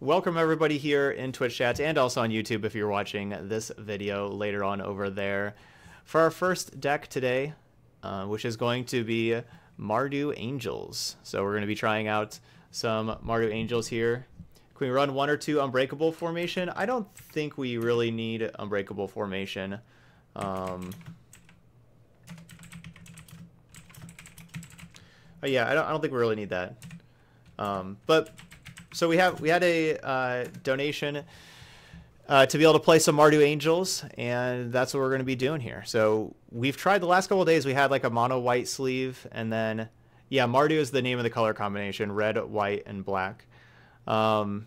welcome everybody here in Twitch chats and also on YouTube if you're watching this video later on over there. For our first deck today, uh, which is going to be Mardu Angels. So we're going to be trying out some Mardu Angels here. Can we run one or two Unbreakable formation? I don't think we really need Unbreakable formation. Um, oh yeah, I don't, I don't think we really need that. Um, but so we have we had a uh, donation uh, to be able to play some Mardu Angels, and that's what we're going to be doing here. So we've tried the last couple of days. We had like a mono white sleeve, and then yeah, Mardu is the name of the color combination: red, white, and black. Um,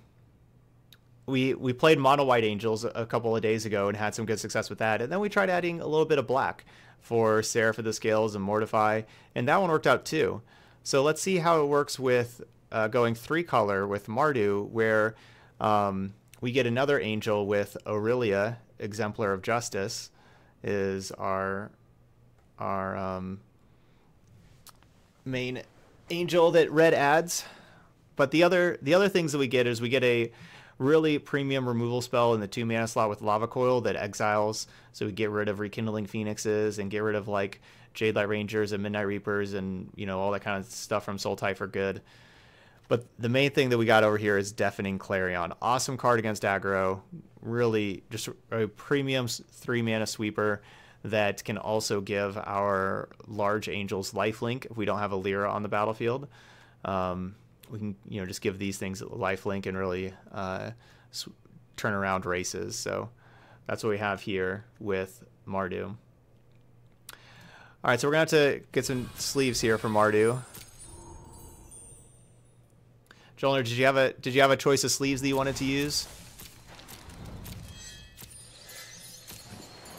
we we played mono white angels a couple of days ago and had some good success with that, and then we tried adding a little bit of black for Seraph of the Scales and Mortify, and that one worked out too. So let's see how it works with uh, going three color with Mardu, where um, we get another angel with Aurelia, Exemplar of Justice, is our our um, main angel that red adds. But the other the other things that we get is we get a really premium removal spell in the two mana slot with Lava Coil that exiles, so we get rid of Rekindling Phoenixes and get rid of like Jadelight Rangers and Midnight Reapers and you know all that kind of stuff from Sultai for good. But the main thing that we got over here is Deafening Clarion. Awesome card against aggro. Really just a premium three mana sweeper that can also give our large angels lifelink if we don't have a Lyra on the battlefield. Um, we can you know just give these things lifelink and really uh, turn around races. So that's what we have here with Mardu. All right, so we're gonna have to get some sleeves here for Mardu. Jolner, did you have a did you have a choice of sleeves that you wanted to use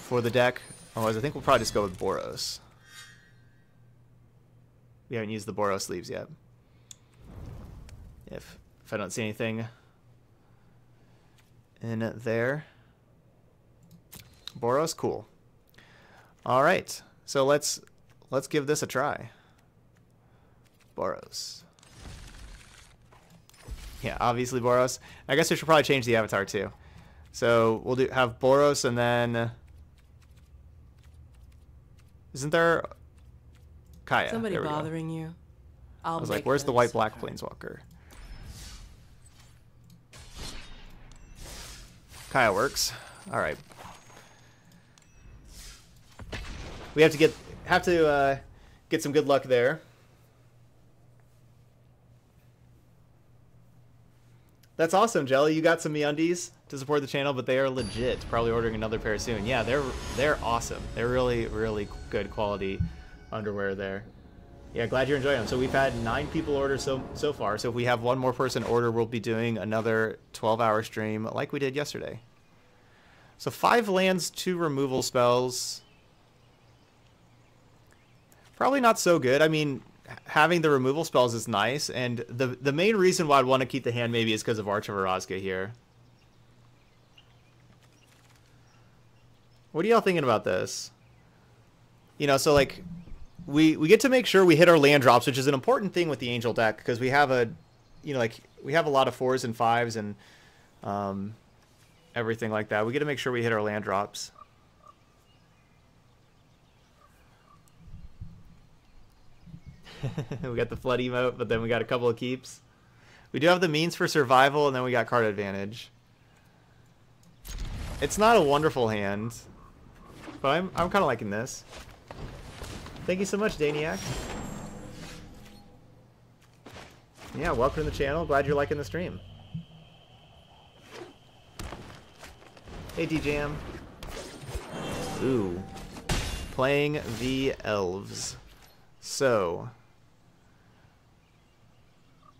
for the deck? Otherwise, I think we'll probably just go with Boros. We haven't used the Boros sleeves yet. If if I don't see anything in there. Boros, cool. All right, so let's let's give this a try. Boros. Yeah, obviously Boros. I guess we should probably change the avatar too. So we'll do have Boros and then isn't there Kaya? Somebody there bothering you? I'll I was like, where's the white black planeswalker? Kaya works. All right. We have to get have to uh, get some good luck there. That's awesome, Jelly. You got some MeUndies to support the channel, but they are legit. Probably ordering another pair soon. Yeah, they're they're awesome. They're really really good quality underwear there. Yeah, glad you're enjoying them. So we've had nine people order so so far. So if we have one more person order, we'll be doing another 12-hour stream like we did yesterday. So five lands, two removal spells. Probably not so good. I mean, having the removal spells is nice, and the the main reason why I'd want to keep the hand maybe is because of Arch of Orazca. What are y'all thinking about this? You know, so like, we we get to make sure we hit our land drops, which is an important thing with the Angel deck because we have a, you know, like we have a lot of fours and fives and, um, everything like that. We get to make sure we hit our land drops. we got the flood emote, but then we got a couple of keeps. We do have the means for survival, and then we got card advantage. It's not a wonderful hand, but I'm I'm kind of liking this. Thank you so much, Daniac. Yeah, welcome to the channel. Glad you're liking the stream. Hey, DJM. Ooh. Playing the elves. So,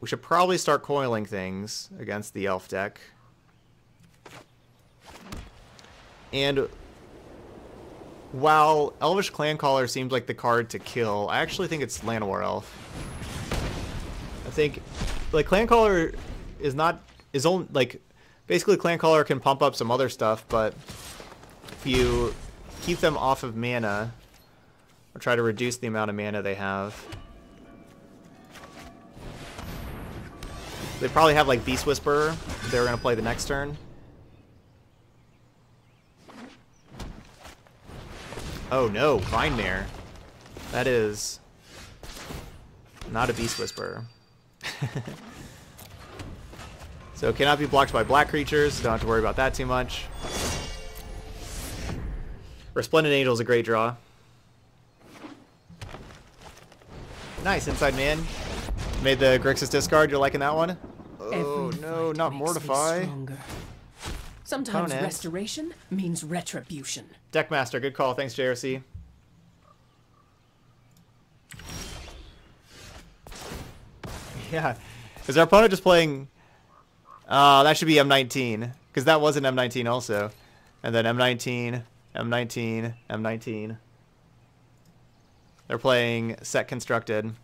we should probably start coiling things against the elf deck. And while Elvish Clancaller seems like the card to kill, I actually think it's Llanowar Elf. I think, like, Clancaller is not, is only, like, basically Clancaller can pump up some other stuff, but if you keep them off of mana, or try to reduce the amount of mana they have, They probably have like Beast Whisperer. They were gonna play the next turn. Oh no, Vine Mare. That is not a Beast Whisperer. so cannot be blocked by black creatures. Don't have to worry about that too much. Resplendent Angel is a great draw. Nice, Inside Man. Made the Grixis discard. You're liking that one? Oh Every no, not makes Mortify. Sometimes Opponent. restoration means retribution. Deckmaster, good call. Thanks, JRC. Yeah. Is our opponent just playing... Uh, that should be M19. Because that was an M19 also. And then M19, M19, M19. They're playing set constructed.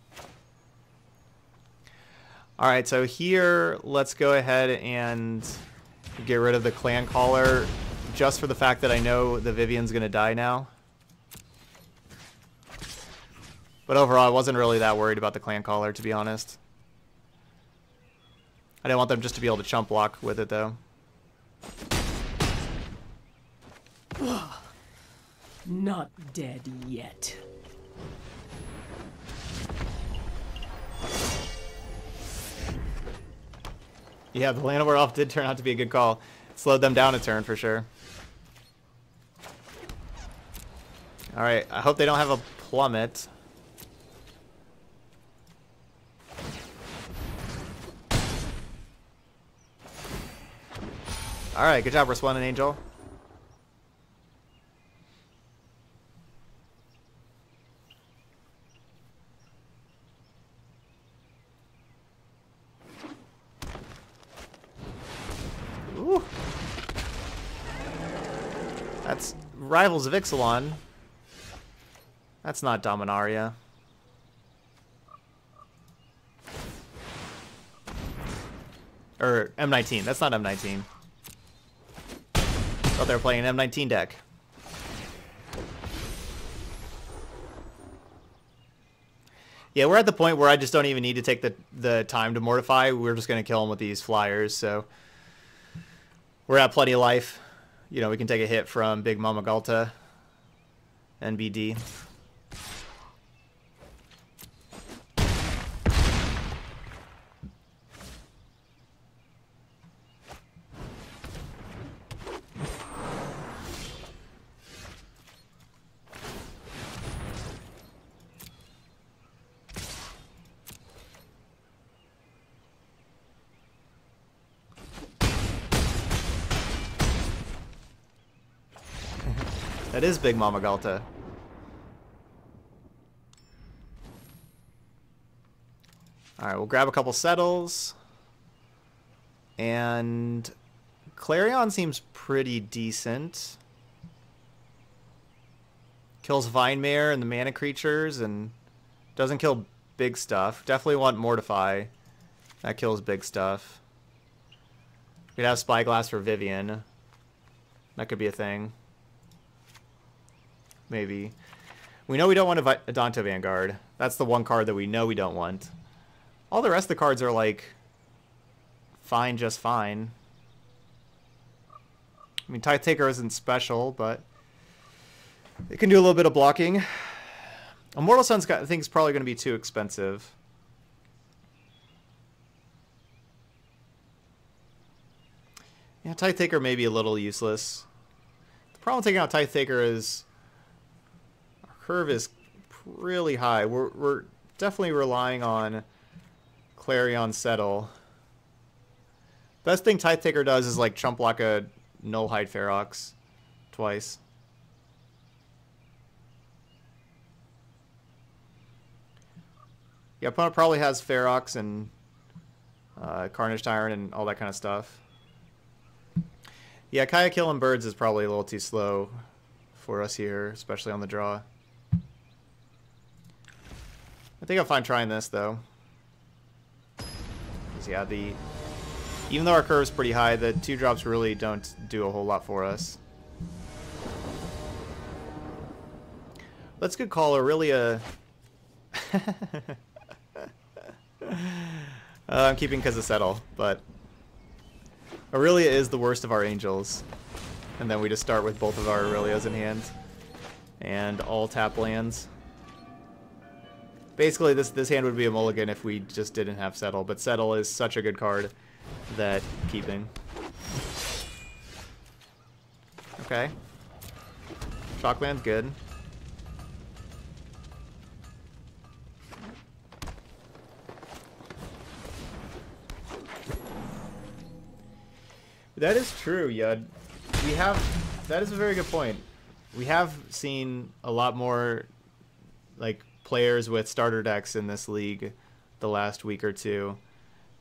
Alright, so here, let's go ahead and get rid of the clan caller just for the fact that I know the Vivien's gonna die now. But overall, I wasn't really that worried about the clan caller, to be honest. I didn't want them just to be able to chump block with it, though. Not dead yet. Yeah, the land Llanowar Elf did turn out to be a good call. Slowed them down a turn for sure. Alright, I hope they don't have a plummet. Alright, good job, Resplendent Angel. Ooh. That's Rivals of Ixalan. That's not Dominaria. Or M19. That's not M19. Thought they were playing an M19 deck. Yeah, we're at the point where I just don't even need to take the, the time to mortify. We're just going to kill them with these flyers, so... We're at plenty of life. You know, we can take a hit from Big Mama Ghalta. NBD. That is Big Mama Ghalta. Alright, we'll grab a couple settles. And Clarion seems pretty decent. Kills Vine Mare and the mana creatures and doesn't kill big stuff. Definitely want Mortify. That kills big stuff. We could have Spyglass for Vivien. That could be a thing. Maybe. We know we don't want a Adanto Vanguard. That's the one card that we know we don't want. All the rest of the cards are like fine, just fine. I mean, Tithe Taker isn't special, but it can do a little bit of blocking. Immortal Sun's got, I think is probably going to be too expensive. Yeah, Tithe Taker may be a little useless. The problem with taking out Tithe Taker is curve is really high. We're, we're definitely relying on Clarion Settle. Best thing Tithe Taker does is like chump block a Nullhide Ferox twice. Yeah, opponent probably has Ferox and uh, Tyrant and all that kind of stuff. Yeah, Kaya killing birds is probably a little too slow for us here, especially on the draw. I think I'm fine trying this though. 'Cause, yeah, the even though our curve's pretty high, the two drops really don't do a whole lot for us. Let's good call Aurelia. Uh, I'm keeping because of Settle, but Aurelia is the worst of our angels. And then we just start with both of our Aurelias in hand. And all tap lands. Basically, this, this hand would be a mulligan if we just didn't have Settle, but Settle is such a good card that keeping. Okay. Shockland's good. That is true, Yud. We have... That is a very good point. We have seen a lot more, like, players with starter decks in this league the last week or two.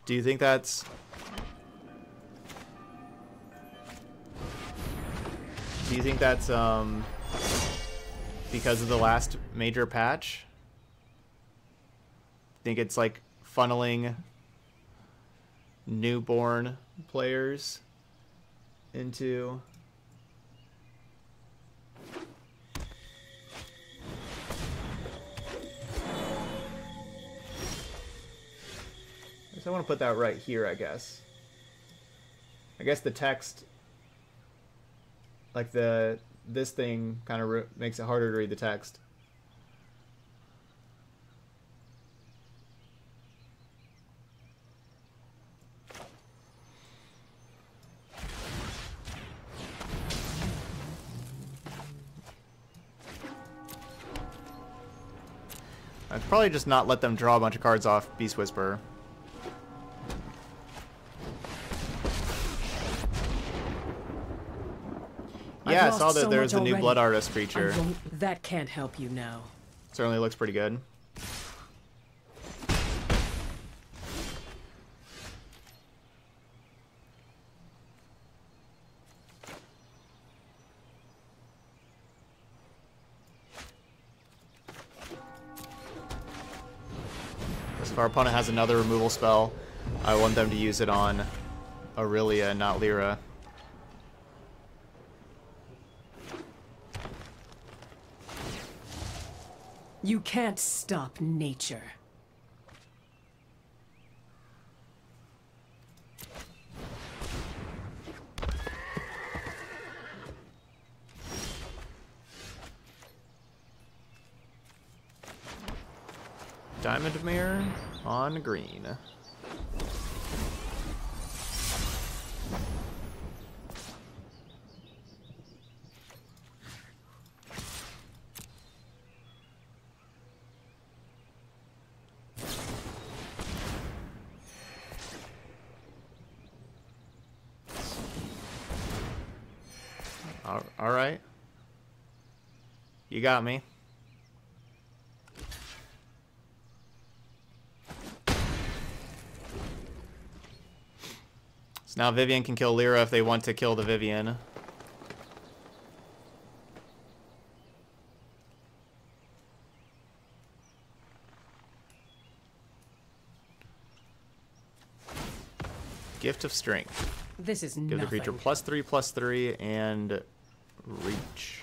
Do you think that's... Do you think that's, um... Because of the last major patch? Think it's, like, funneling newborn players into So I want to put that right here, I guess. I guess the text, like the this thing, kind of makes it harder to read the text. I'd probably just not let them draw a bunch of cards off Beast Whisperer. Yeah, I saw that so there's a new Blood Artist creature. That can't help you now. Certainly looks pretty good. If our opponent has another removal spell, I want them to use it on Aurelia not Lyra. You can't stop nature. Diamond Mare on green. All right. You got me. So now Vivien can kill Lyra if they want to kill the Vivien. Gift of Strength. This is Give nothing. the creature plus three, plus three, and reach.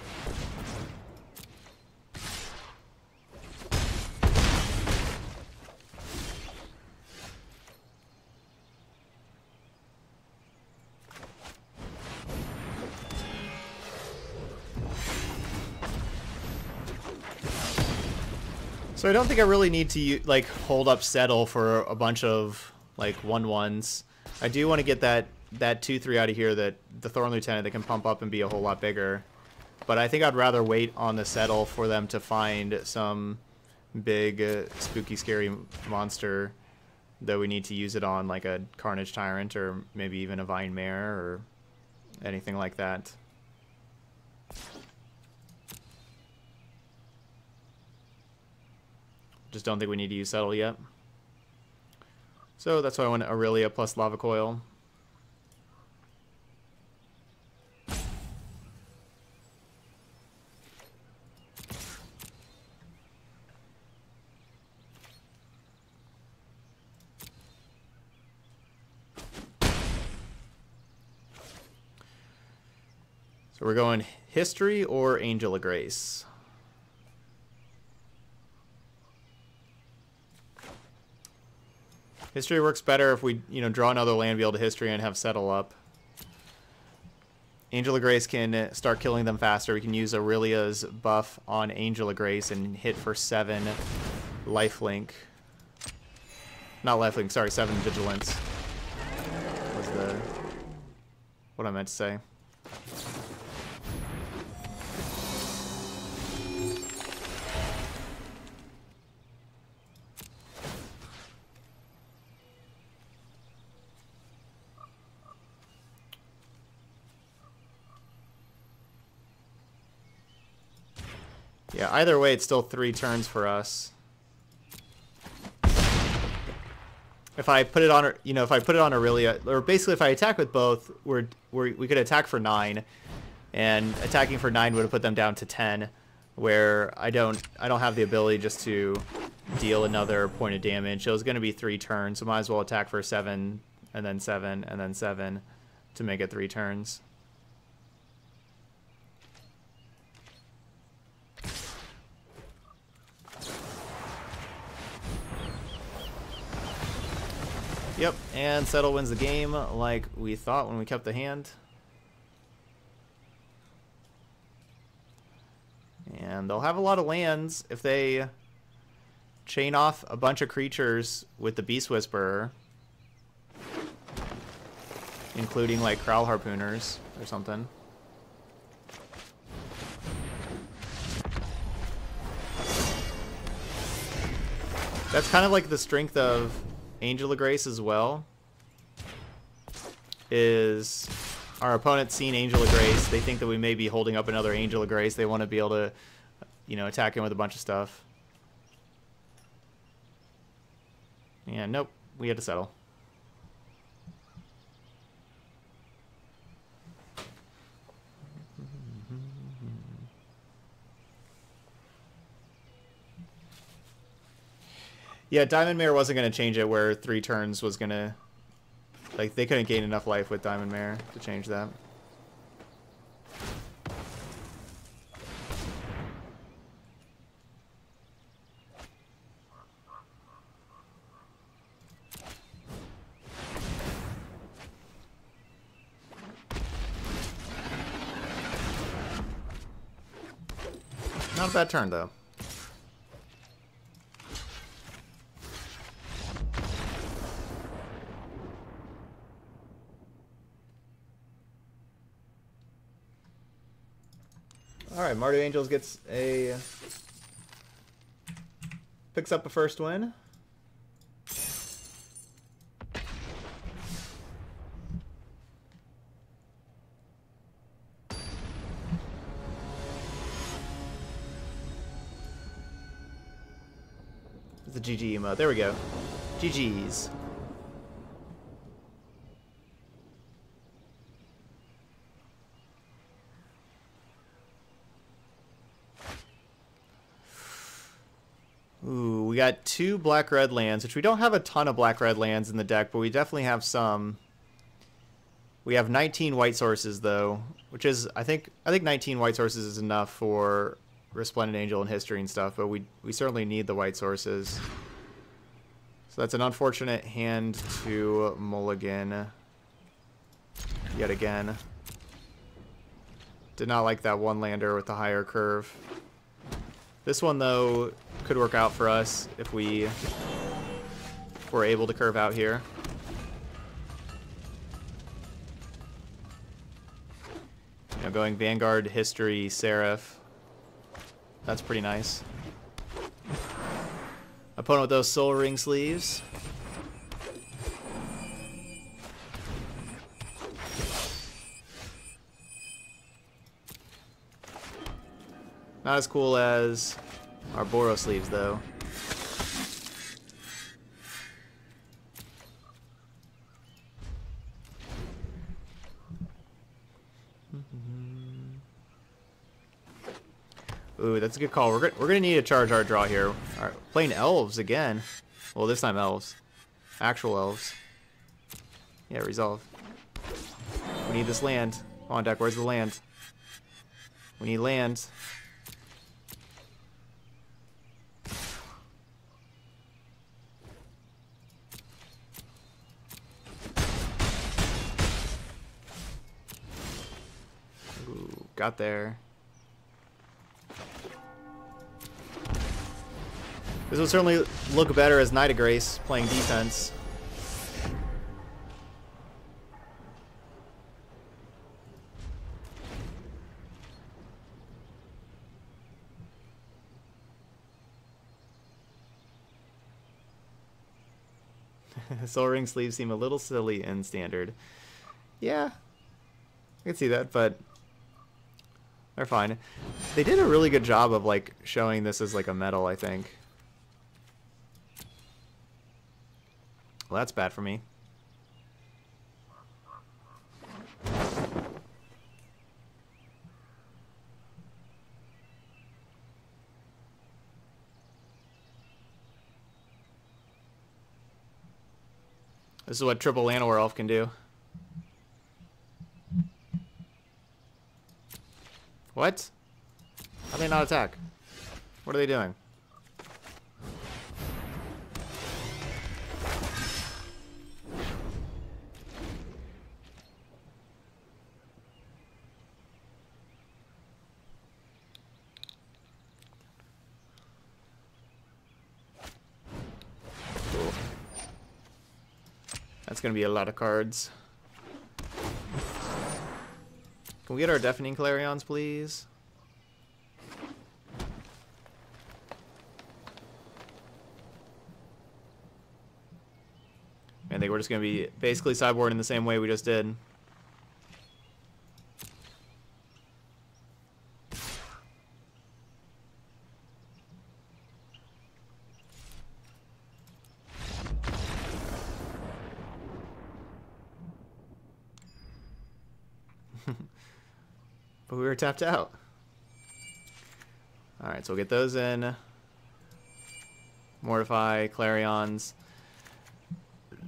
So I don't think I really need to like hold up settle for a bunch of like one ones. I do want to get that that 2-3 out of here that the Thorn Lieutenant that can pump up and be a whole lot bigger. But I think I'd rather wait on the settle for them to find some big, uh, spooky, scary monster that we need to use it on, like a Carnage Tyrant or maybe even a Vine Mare or anything like that. Just don't think we need to use Settle yet. So that's why I want Aurelia plus Lava Coil. So we're going history or Angel of Grace. History works better if we, you know, draw another land, be able to history, and have settle up. Angel of Grace can start killing them faster. We can use Aurelia's buff on Angel of Grace and hit for 7 lifelink. Not lifelink, sorry, 7 vigilance. Was the what I meant to say. Yeah, either way, it's still three turns for us. If I put it on, you know, if I put it on Aurelia, or basically if I attack with both, we're, we're we could attack for nine, and attacking for nine would have put them down to ten, where I don't I don't have the ability just to deal another point of damage. So it's going to be three turns, so might as well attack for seven, and then seven, and then seven, to make it three turns. Yep, and Settle wins the game like we thought when we kept the hand. And they'll have a lot of lands if they chain off a bunch of creatures with the Beast Whisperer. Including like Kraul Harpooners or something. That's kind of like the strength of Angel of Grace as well is our opponent seeing Angel of Grace. They think that we may be holding up another Angel of Grace. They want to be able to, you know, attack him with a bunch of stuff. Yeah, nope. We had to settle. Yeah, Diamond Mare wasn't going to change it where three turns was going to... Like, they couldn't gain enough life with Diamond Mare to change that. Not a bad turn, though. All right, Mardu Angels gets a picks up a first win. The GG emote. There we go. GG's. Ooh, we got two black-red lands, which we don't have a ton of black-red lands in the deck, but we definitely have some. We have 19 white sources, though, which is, I think, I think 19 white sources is enough for Resplendent Angel and History and stuff, but we, we certainly need the white sources. So that's an unfortunate hand to Mulligan. Yet again. Did not like that one lander with the higher curve. This one, though, could work out for us if we were able to curve out here. You know, going Vanguard, History, Seraph. That's pretty nice. Opponent with those Sol Ring sleeves. Not as cool as our Boros sleeves, though. Ooh, that's a good call. We're we're gonna need to charge our draw here. All right, playing elves again. Well, this time elves. Actual elves. Yeah, resolve. We need this land. On, deck. Where's the land? We need land. Got there. This will certainly look better as Knight of Grace playing defense. Sol Ring sleeves seem a little silly in standard. Yeah, I can see that, but they're fine. They did a really good job of like showing this as like a medal, I think. Well, that's bad for me. This is what triple Llanowar Elf can do. What? How do they not attack? What are they doing? Cool. That's gonna be a lot of cards. Can we get our Deafening Clarions, please? I think we're just going to be basically sideboard in the same way we just did. but we were tapped out. Alright, so we'll get those in. Mortify, Clarions.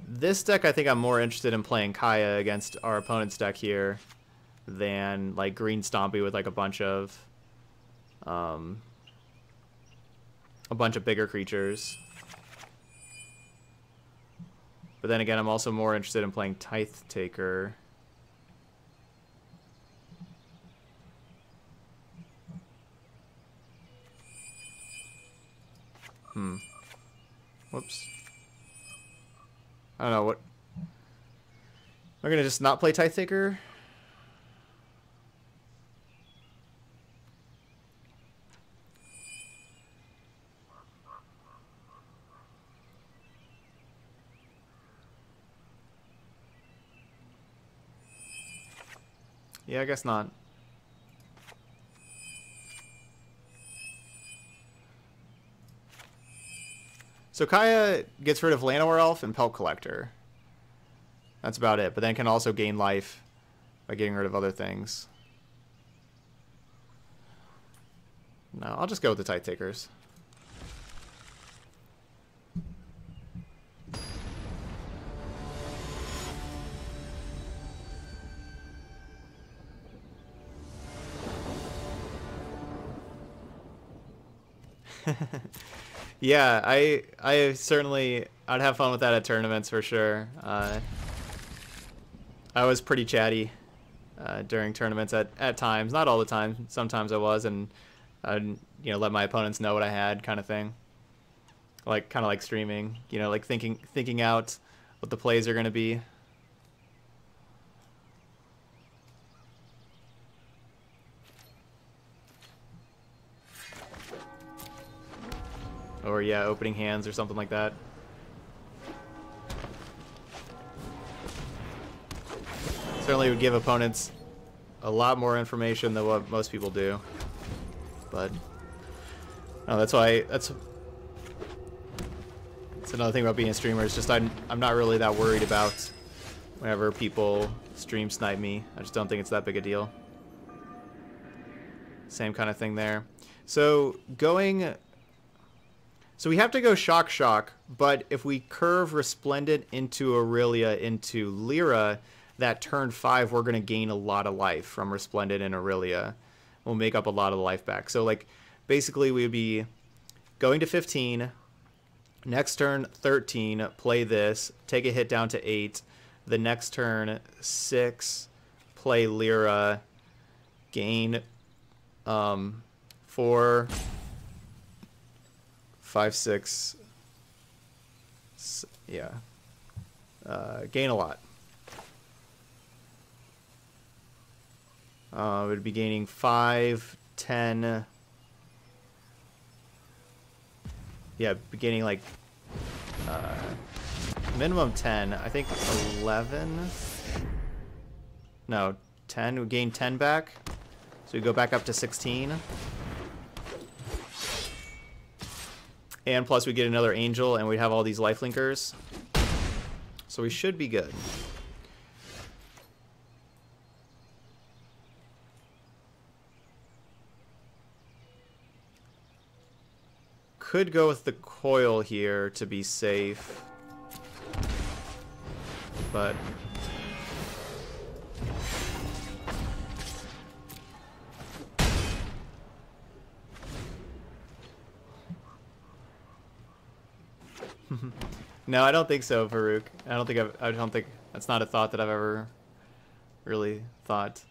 This deck, I think I'm more interested in playing Kaya against our opponent's deck here than like Green Stompy with like a bunch of um, a bunch of bigger creatures. But then again, I'm also more interested in playing Tithe Taker. Hmm. Whoops. I don't know what. Am I gonna just not play Tithe Taker? Yeah, I guess not. So Kaya gets rid of Llanowar Elf and Pelt Collector. That's about it, but then can also gain life by getting rid of other things. No, I'll just go with the Tithe Takers. Yeah, I I certainly I'd have fun with that at tournaments for sure. Uh, I was pretty chatty uh, during tournaments at, at times, not all the time. Sometimes I was, and I'd you know let my opponents know what I had, kind of thing. Like kind of like streaming, you know, like thinking thinking out what the plays are gonna be. Or yeah, opening hands or something like that. Certainly would give opponents a lot more information than what most people do. But no, that's why that's that's another thing about being a streamer. It's just I'm I'm not really that worried about whenever people stream snipe me. I just don't think it's that big a deal. Same kind of thing there. So going so we have to go Shock Shock, but if we curve Resplendent into Aurelia into Lyra, that turn 5 we're going to gain a lot of life from Resplendent and Aurelia. We'll make up a lot of life back. So like basically we would be going to 15, next turn 13, play this, take a hit down to 8, the next turn 6, play Lyra, gain um, four, five, six, yeah, uh, gain a lot. Uh, would be gaining five, ten. Yeah, beginning like uh, minimum ten. I think eleven. No, ten. We gain ten back, so we go back up to sixteen. And plus, we get another angel, and we have all these life linkers. So we should be good. Could go with the coil here to be safe. But no, I don't think so, Farouk. I don't think I've, I don't think that's not a thought that I've ever really thought.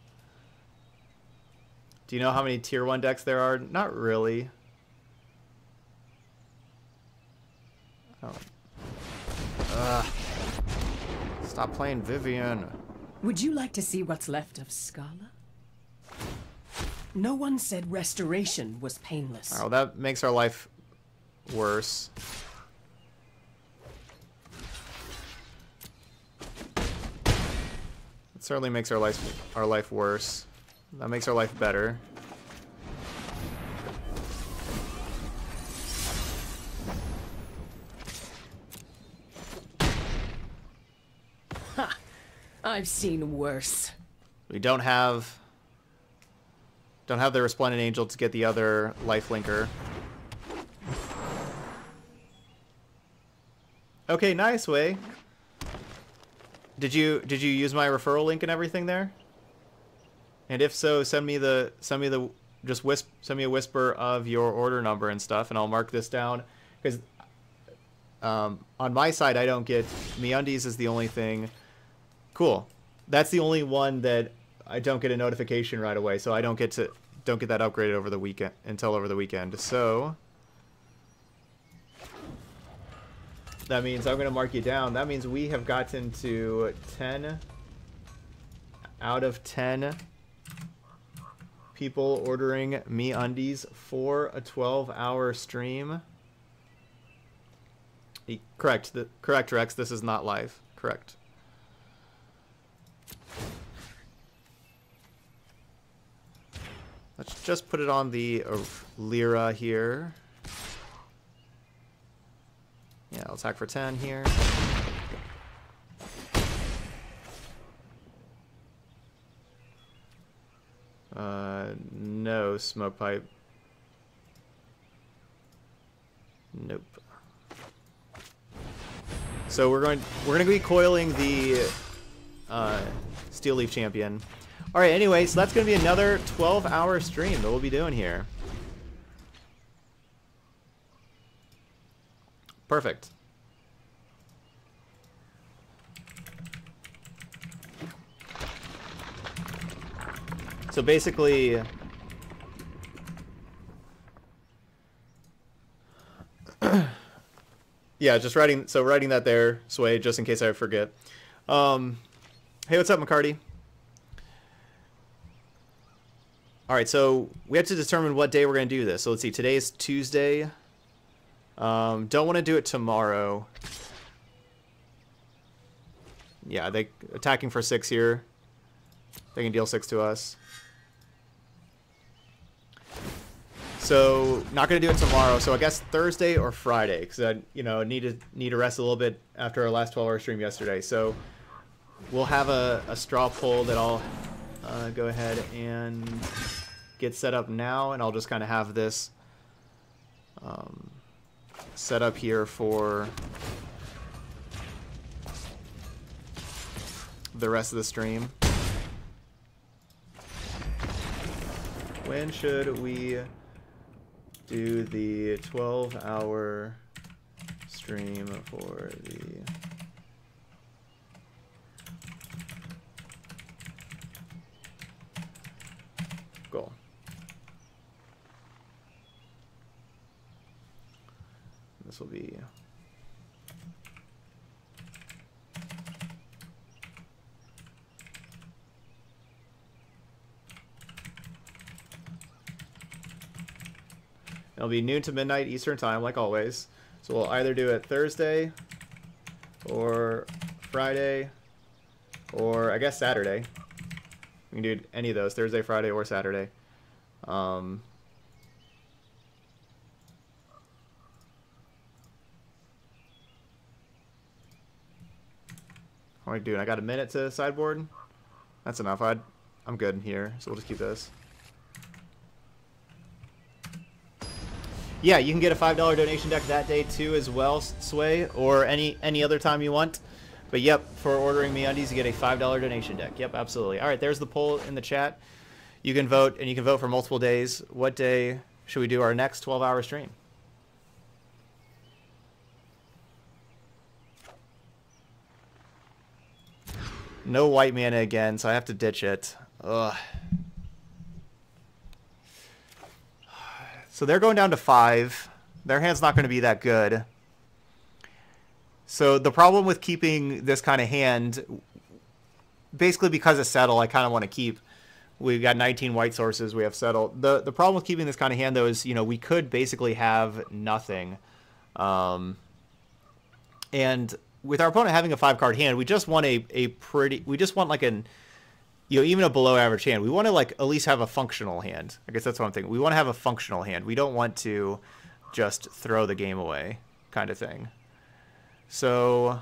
Do you know how many tier one decks there are? Not really. Oh. Ugh. Stop playing Vivien. Would you like to see what's left of Scala? No one said restoration was painless. Oh, that makes our life worse. It certainly makes our life our life worse. That makes our life better. Ha! I've seen worse. We don't have don't have the resplendent angel to get the other life linker. Okay, nice way. Did you did you use my referral link and everything there? And if so, send me the send me the just wisp send me a whisper of your order number and stuff, and I'll mark this down because um, on my side I don't get MeUndies is the only thing. Cool. That's the only one that I don't get a notification right away, so I don't get to don't get that upgraded over the weekend until over the weekend. So that means I'm going to mark you down. That means we have gotten to 10 out of 10 people ordering MeUndies for a 12-hour stream. E- correct. The, correct, Rex. This is not live. Correct. Let's just put it on the uh, Lyra here. Yeah, I'll attack for 10 here. Uh, no smoke pipe. Nope. So we're going we're going to be coiling the uh, Steel Leaf Champion. All right, anyway, so that's going to be another 12-hour stream that we'll be doing here. Perfect. So basically, yeah, just writing. So writing that there, Sway, just in case I forget. Um, hey, what's up, McCarty? All right, so we have to determine what day we're going to do this. So let's see. Today is Tuesday. Um, don't want to do it tomorrow. Yeah, they attacking for six here. They can deal six to us. So not gonna do it tomorrow. So I guess Thursday or Friday, because I you know need to need to rest a little bit after our last 12 hour stream yesterday. So we'll have a, a straw poll that I'll uh, go ahead and get set up now, and I'll just kind of have this um, set up here for the rest of the stream. When should we do the 12 hour stream for the This will be It'll be noon to midnight Eastern time, like always. So we'll either do it Thursday or Friday or I guess Saturday. We can do any of those, Thursday, Friday, or Saturday. Um, am I doing? I got a minute to sideboard. That's enough. I'd, I'm good in here, so we'll just keep this. Yeah, you can get a $5 donation deck that day too as well, Sway, or any any other time you want. But yep, for ordering MeUndies, you get a $5 donation deck. Yep, absolutely. All right, there's the poll in the chat. You can vote, and you can vote for multiple days. What day should we do our next 12-hour stream? No white mana again, so I have to ditch it. Ugh. So they're going down to five. Their hand's not going to be that good. So the problem with keeping this kind of hand, basically because of settle, I kind of want to keep. We've got 19 white sources. We have settle. The the problem with keeping this kind of hand though is you know we could basically have nothing, um, and with our opponent having a five card hand, we just want a a pretty. We just want like an you know, even a below average hand. We want to like at least have a functional hand. I guess that's what I'm thinking. We want to have a functional hand. We don't want to just throw the game away kind of thing. So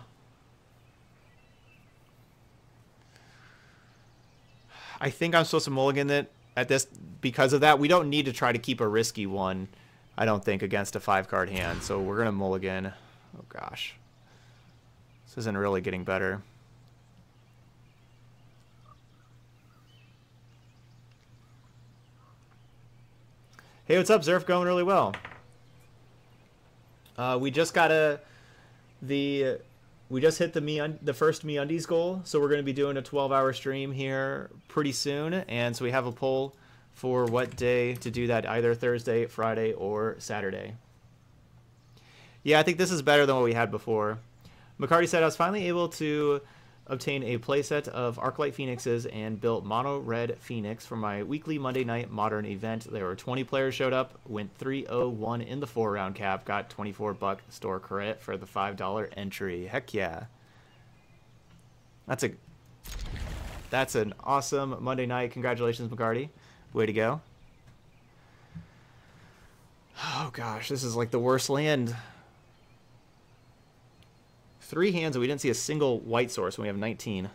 I think I'm supposed to mulligan it at this because of that. We don't need to try to keep a risky one, I don't think, against a five card hand. So we're gonna mulligan. Oh gosh. This isn't really getting better. Hey, what's up, Zerf? Going really well. Uh, we just got a the we just hit the me the first MeUndies goal, so we're going to be doing a 12-hour stream here pretty soon, and so we have a poll for what day to do that, either Thursday, Friday, or Saturday. Yeah, I think this is better than what we had before. McCarty said I was finally able to obtain a playset of Arclight Phoenixes and built Mono Red Phoenix for my weekly Monday night modern event. There were 20 players showed up, went 3-0-1 in the four round cap, got 24 buck store credit for the $5 entry. Heck yeah. That's a that's an awesome Monday night. Congratulations, McCarty. Way to go. Oh gosh, this is like the worst land three hands and we didn't see a single white source when we have 19.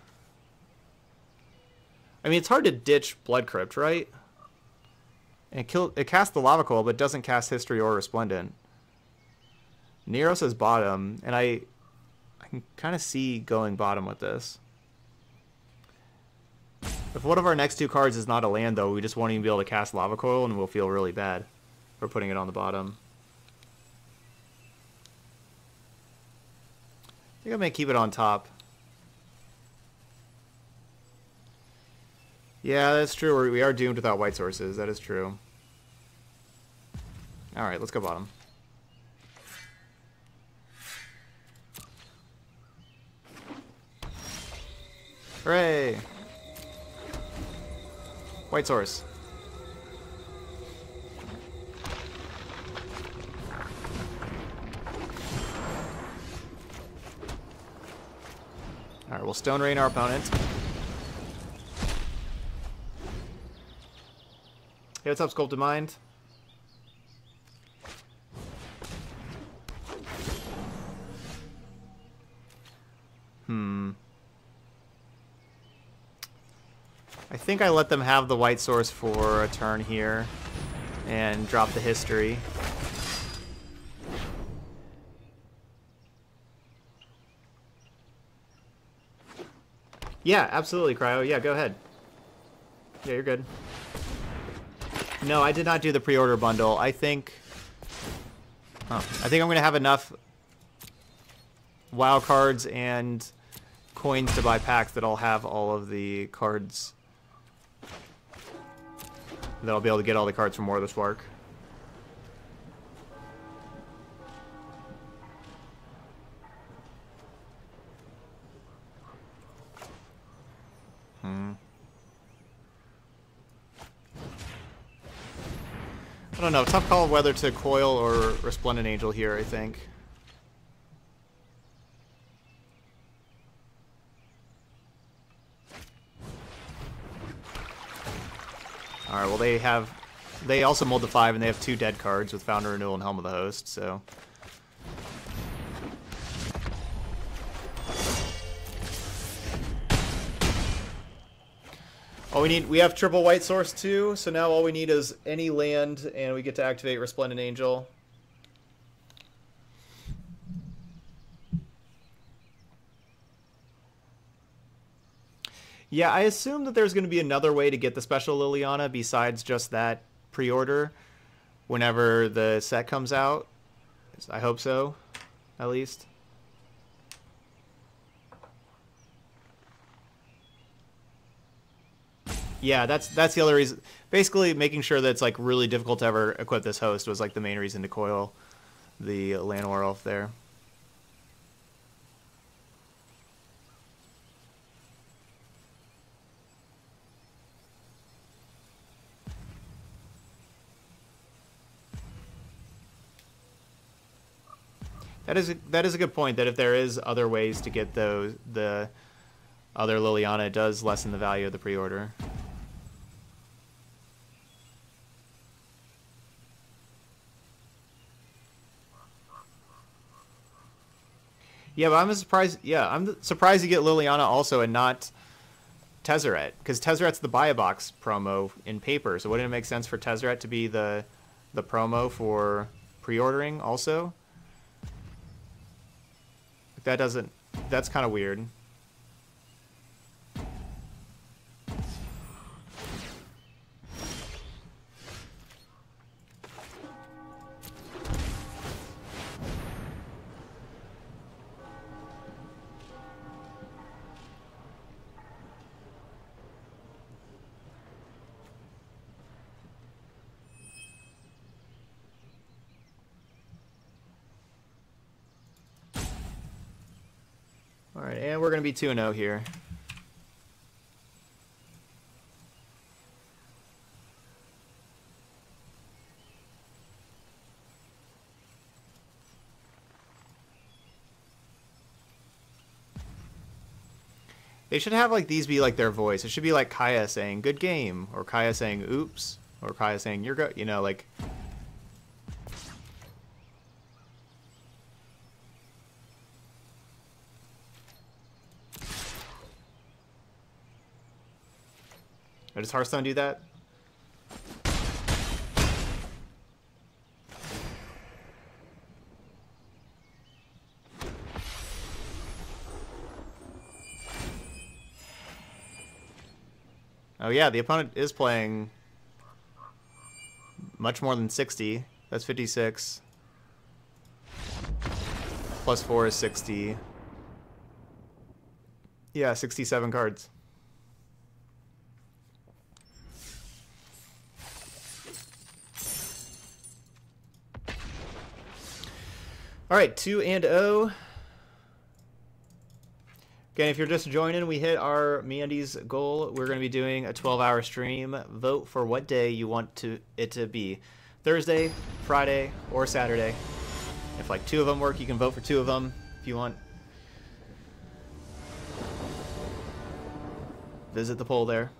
I mean, it's hard to ditch Blood Crypt, right? And it, kill, it casts the Lava Coil, but doesn't cast History or Resplendent. Nero says bottom, and I, I can kind of see going bottom with this. If one of our next two cards is not a land, though, we just won't even be able to cast Lava Coil, and we'll feel really bad for putting it on the bottom. Think I may keep it on top. Yeah, that's true. We are doomed without white sources. That is true. Alright, let's go bottom. Hooray! White source. Alright, we'll Stone Rain our opponent. Hey, what's up, Sculpted Mind? Hmm. I think I let them have the white source for a turn here and drop the history. Yeah, absolutely, Cryo. Yeah, go ahead. Yeah, you're good. No, I did not do the pre-order bundle. I think... I think I'm going to have enough WoW cards and coins to buy packs that I'll have all of the cards. That I'll be able to get all the cards from War of the Spark. Hmm. I don't know. Tough call whether to coil or Resplendent Angel here, I think. Alright, well they have... They also mulled the 5 and they have two dead cards with Fountain of Renewal and Helm of the Host, so... All we need, we have triple white source too, so now all we need is any land, and we get to activate Resplendent Angel. Yeah, I assume that there's going to be another way to get the special Liliana besides just that pre-order whenever the set comes out. I hope so, at least. Yeah, that's that's the other reason. Basically, making sure that it's like really difficult to ever equip this host was like the main reason to coil the Llanowar Elf there. That is a, that is a good point. That if there is other ways to get those the other Liliana, it does lessen the value of the pre-order. Yeah, but I'm surprised. Yeah, I'm surprised you get Liliana also and not Tezzeret, because Tezzeret's the buy a box promo in paper. So wouldn't it make sense for Tezzeret to be the the promo for pre-ordering also? That doesn't. That's kind of weird. Be 2-0 here. They should have like these be like their voice. It should be like Kaya saying "good game" or Kaya saying "oops" or Kaya saying "you're good." You know, like does Hearthstone do that? Oh yeah, the opponent is playing much more than 60. That's 56. Plus 4 is 60. Yeah, 67 cards. All right, 2 and 0. Again, if you're just joining, we hit our MeUndies goal. We're going to be doing a 12-hour stream. Vote for what day you want to it to be. Thursday, Friday, or Saturday. If like two of them work, you can vote for two of them if you want. Visit the poll there.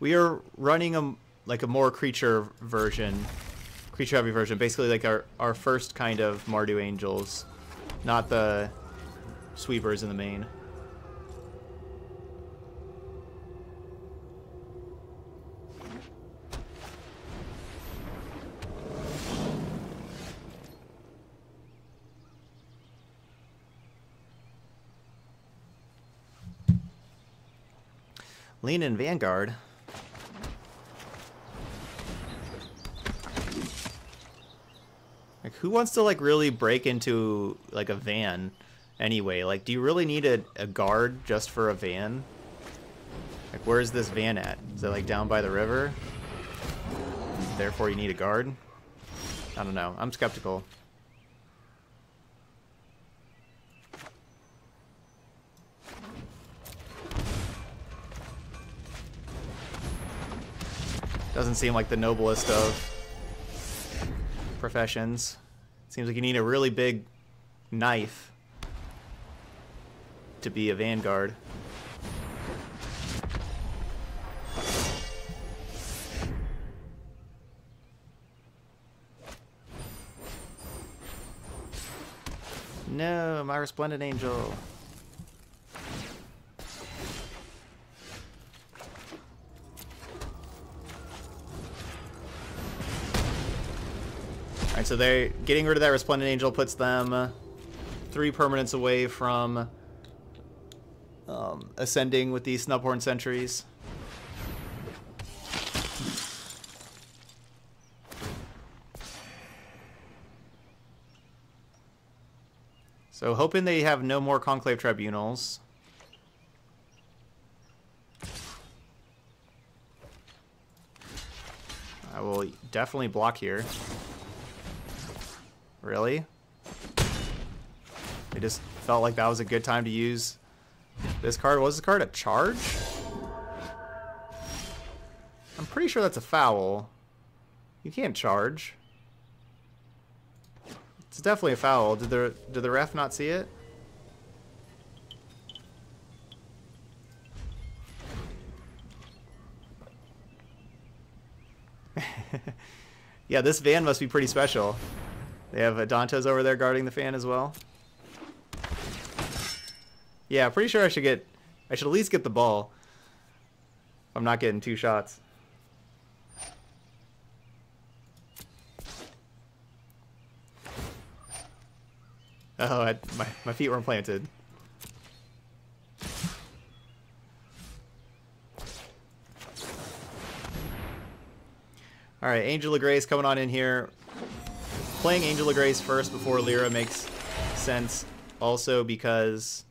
We are running a like a more creature version creature heavy version. Basically like our, our first kind of Mardu Angels, not the sweepers in the main. Leonin Vanguard. Like, who wants to like really break into like a van anyway? Like, do you really need a, a guard just for a van? Like, where is this van at? Is it like down by the river? Therefore, you need a guard? I don't know. I'm skeptical. Doesn't seem like the noblest of professions. Seems like you need a really big knife to be a vanguard. No, my resplendent angel. Alright, so they're getting rid of that resplendent angel puts them three permanents away from um, ascending with these snubhorn sentries. So hoping they have no more Conclave Tribunals. I will definitely block here. Really? I just felt like that was a good time to use this card. Was this card a charge? I'm pretty sure that's a foul. You can't charge. It's definitely a foul. Did the did the ref not see it? yeah, this van must be pretty special. They have Dantos over there guarding the fan as well. Yeah, pretty sure I should get... I should at least get the ball. I'm not getting two shots. Oh, I, my, my feet weren't planted. Alright, Angel of Grace coming on in here. Playing Angel of Grace first before Lyra makes sense. Also because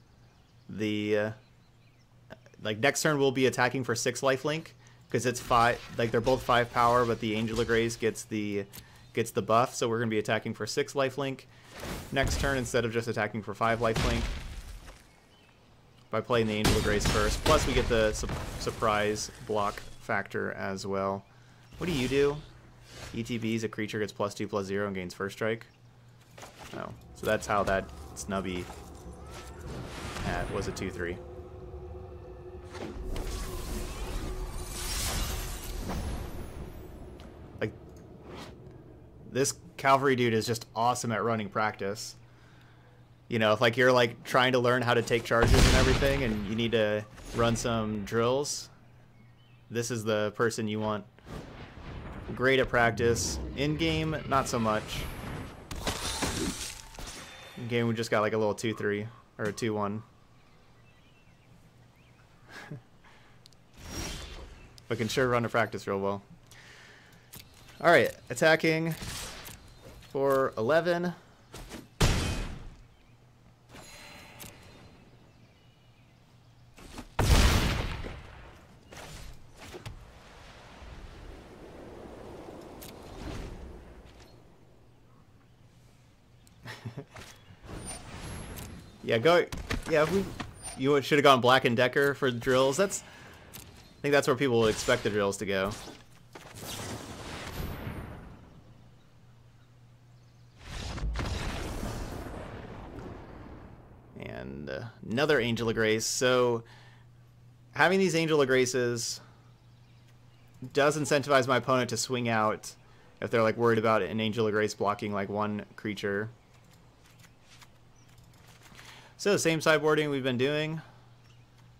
the uh, like next turn we'll be attacking for six life link because it's five like they're both five power but the Angel of Grace gets the gets the buff so we're gonna be attacking for six life link next turn instead of just attacking for five life link by playing the Angel of Grace first. Plus we get the su surprise block factor as well. What do you do ETBs a creature gets plus two plus zero and gains first strike no so that's how that snubby at was a 2-3. Like, this cavalry dude is just awesome at running practice. You know, if like you're like trying to learn how to take charges and everything and you need to run some drills, this is the person you want. Great at practice. In-game, not so much. In game, we just got like a little 2-3 or a 2-1. but can sure run a practice real well. All right, attacking for 11. Yeah, go. Yeah, we. You should have gone Black and Decker for drills. That's I think that's where people would expect the drills to go. And uh, another Angel of Grace. So having these Angel of Graces does incentivize my opponent to swing out if they're like worried about an Angel of Grace blocking like one creature. So the same sideboarding we've been doing.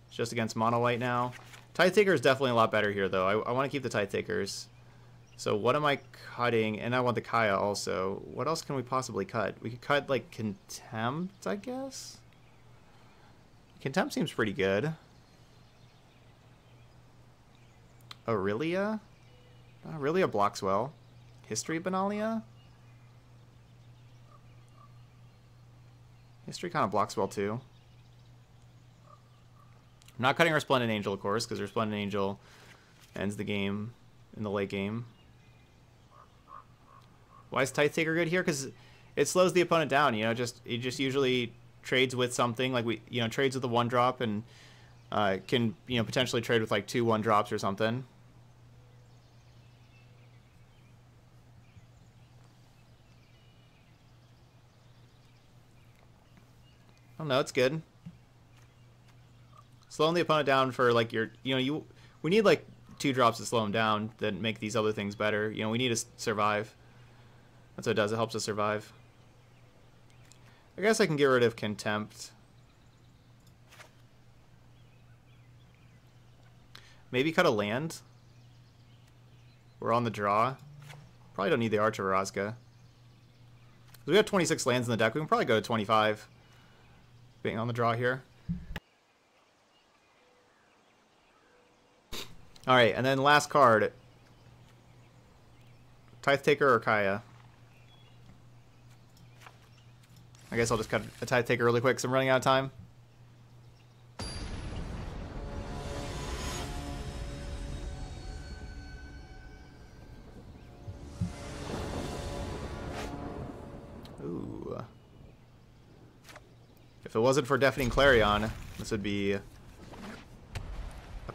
It's just against mono white now. Tithe Taker is definitely a lot better here, though. I, I want to keep the Tithe Takers. So what am I cutting? And I want the Kaya also. What else can we possibly cut? We could cut, like, Contempt, I guess? Contempt seems pretty good. Aurelia? Aurelia blocks well. History Benalia? History kind of blocks well, too. I'm not cutting Resplendent Angel, of course, because Resplendent Angel ends the game in the late game. Why is Tithe Taker good here? Because it slows the opponent down. You know, just it just usually trades with something like we, you know, trades with a one drop and uh, can you know potentially trade with like two one drops or something. Don't. It's good. Slowing the opponent down for like your, you know, you we need like two drops to slow them down that make these other things better. You know, we need to survive. That's what it does. It helps us survive. I guess I can get rid of contempt. Maybe cut a land. We're on the draw. Probably don't need the Arch of Orazca. We have 26 lands in the deck. We can probably go to 25. Being on the draw here. Alright, and then last card. Tithe Taker or Kaya? I guess I'll just cut a Tithe Taker really quick because I'm running out of time. It wasn't for Deafening Clarion, this would be a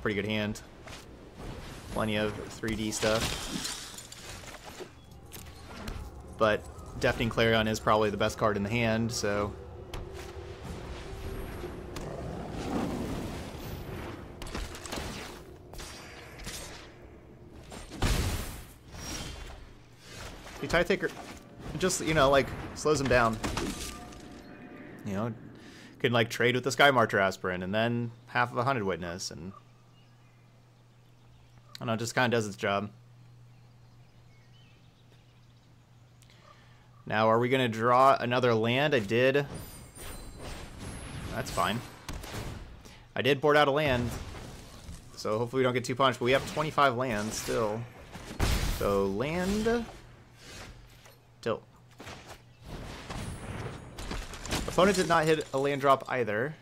pretty good hand. Plenty of 3D stuff. But Deafening Clarion is probably the best card in the hand, so... The Tithe Taker just, you know, like, slows him down. You know, can, like, trade with the Skymarcher Aspirant, and then half of a Hunted Witness, and... I don't know, it just kind of does its job. Now, are we going to draw another land? I did. That's fine. I did board out a land. So hopefully we don't get too punished. But we have 25 lands still. So land... Opponent did not hit a land drop either.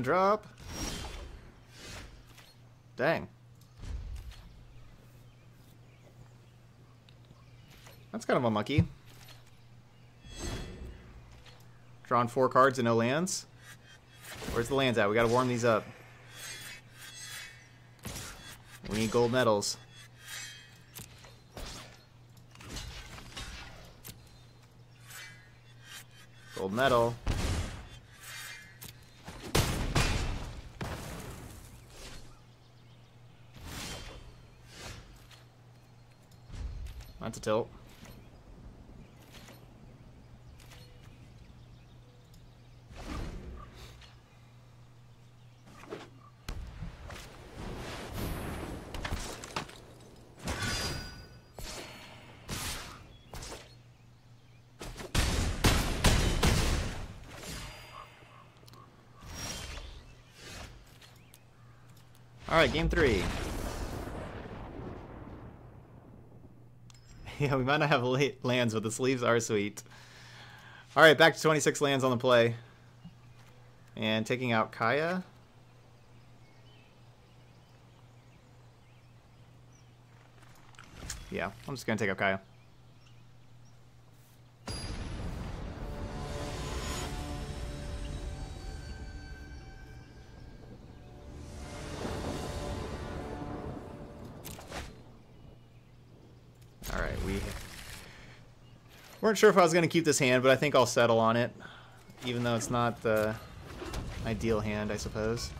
Land drop. Dang. That's kind of unlucky. Drawn four cards and no lands. Where's the lands at? We gotta warm these up. We need gold medals. Gold medal. Tilt. All right, game three. yeah, we might not have late lands, but the sleeves are sweet. All right, back to 26 lands on the play. And taking out Kaya. Yeah, I'm just going to take out Kaya. Weren't sure if I was going to keep this hand, but I think I'll settle on it. Even though it's not the ideal hand, I suppose.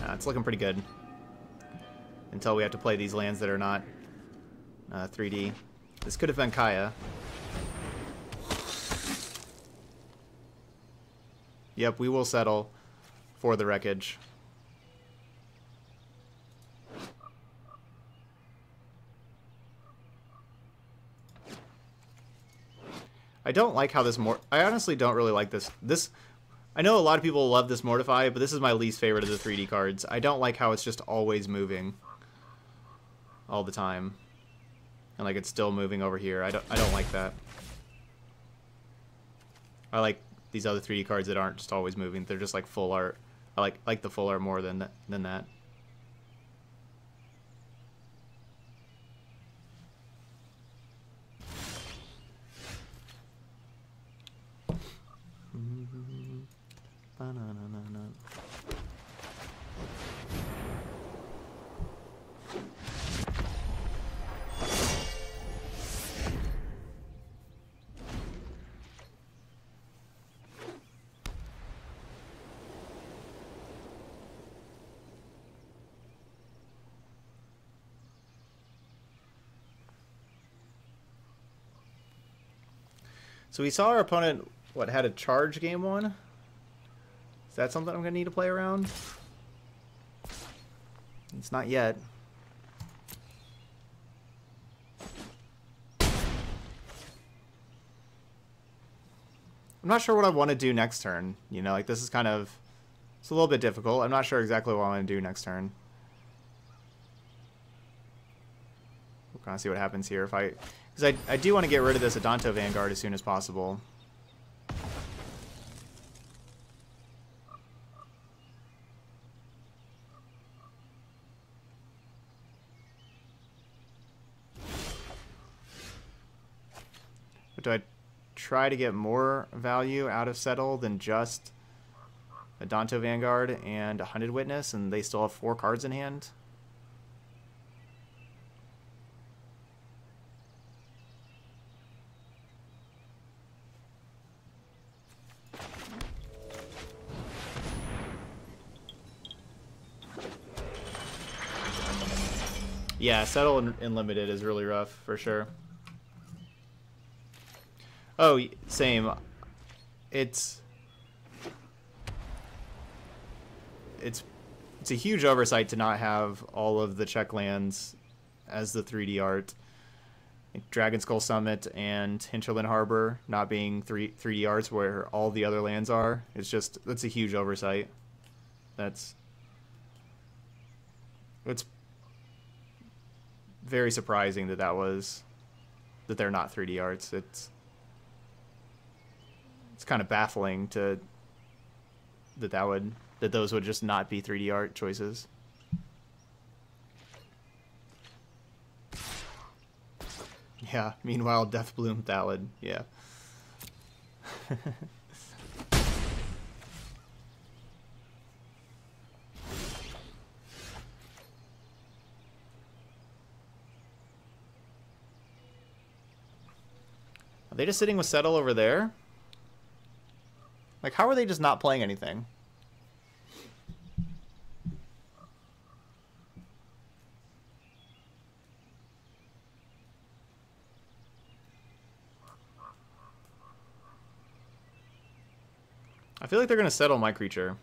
Nah, it's looking pretty good. Until we have to play these lands that are not uh, 3D. This could have been Kaya. Yep, we will settle for the wreckage. I don't like how this more. I honestly don't really like this. This. I know a lot of people love this Mortify, but this is my least favorite of the 3D cards. I don't like how it's just always moving. All the time. And like it's still moving over here. I don't I don't like that. I like these other 3D cards that aren't just always moving. They're just like full art. I like like the full art more than that, than that. So we saw our opponent, what, had a charge game one? Is that something I'm going to need to play around? It's not yet. I'm not sure what I want to do next turn. You know, like this is kind of... It's a little bit difficult. I'm not sure exactly what I want to do next turn. We'll kind of see what happens here. If I... Because I, I do want to get rid of this Adanto Vanguard as soon as possible. Do I try to get more value out of Settle than just Adanto Vanguard and a Hunted Witness, and they still have four cards in hand? Yeah, Settle in Limited is really rough, for sure. Oh, same. It's... It's it's a huge oversight to not have all of the check lands as the 3D art. Dragonskull Summit and Hinterland Harbor not being 3 3D arts where all the other lands are. It's just that's a huge oversight. That's it's very surprising that that was that they're not 3D arts. It's kind of baffling to that that would that those would just not be 3D art choices. Yeah, meanwhile, Deathbloom Thallid, yeah. Are they just sitting with Settle over there? Like, how are they just not playing anything? I feel like they're going to settle my creature.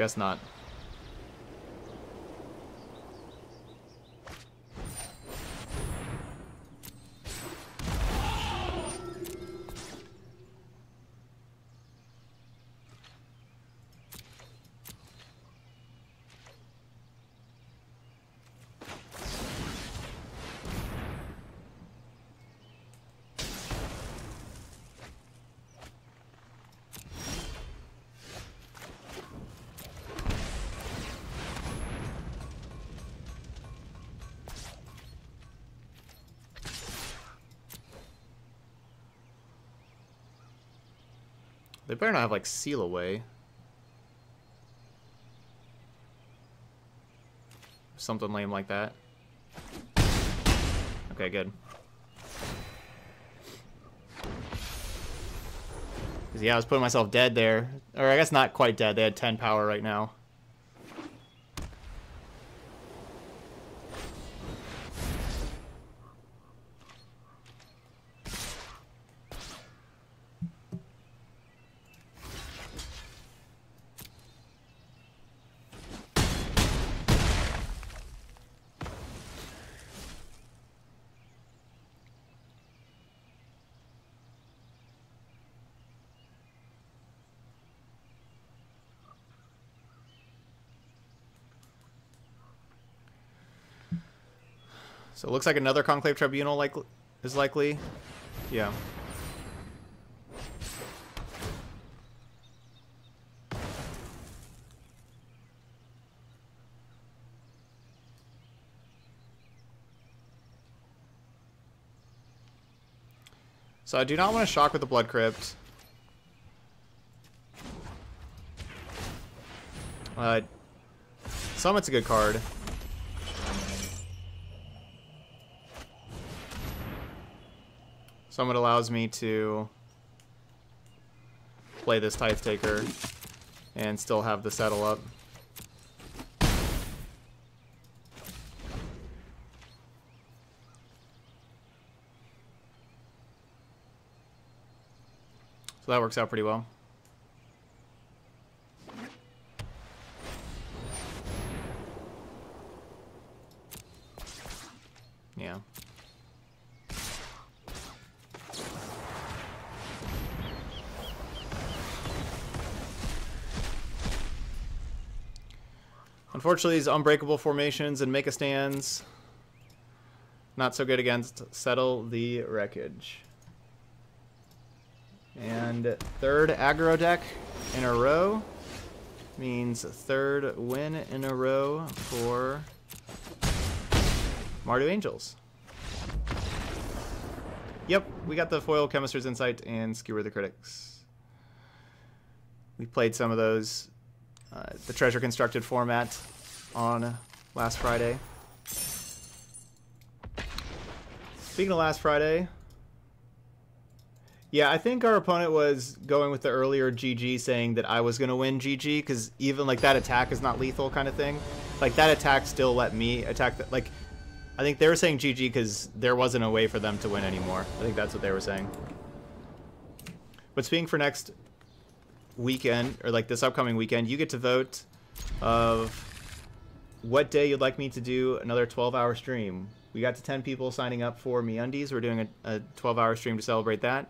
Guess not. Better not have like seal away. Something lame like that. Okay, good. Cause yeah, I was putting myself dead there. Or I guess not quite dead. They had 10 power right now. So it looks like another Conclave Tribunal like is likely. Yeah. So I do not want to shock with the Blood Crypt. Uh, Summit's a good card. Summit allows me to play this Tithe Taker and still have the settle up. So that works out pretty well. Yeah. Unfortunately, these unbreakable formations and make a stands not so good against settle the wreckage. And third aggro deck in a row means third win in a row for Mardu Angels. Yep, we got the foil Chemist's Insight and Skewer the Critics. We played some of those, uh, the Treasure Constructed format on last Friday. Speaking of last Friday, yeah, I think our opponent was going with the earlier GG saying that I was going to win GG because even like that attack is not lethal kind of thing. Like that attack still let me attack that. Like I think they were saying GG because there wasn't a way for them to win anymore. I think that's what they were saying. But speaking for next weekend or like this upcoming weekend, you get to vote of what day you'd like me to do another 12-hour stream. We got to 10 people signing up for MeUndies. We're doing a 12-hour stream to celebrate that.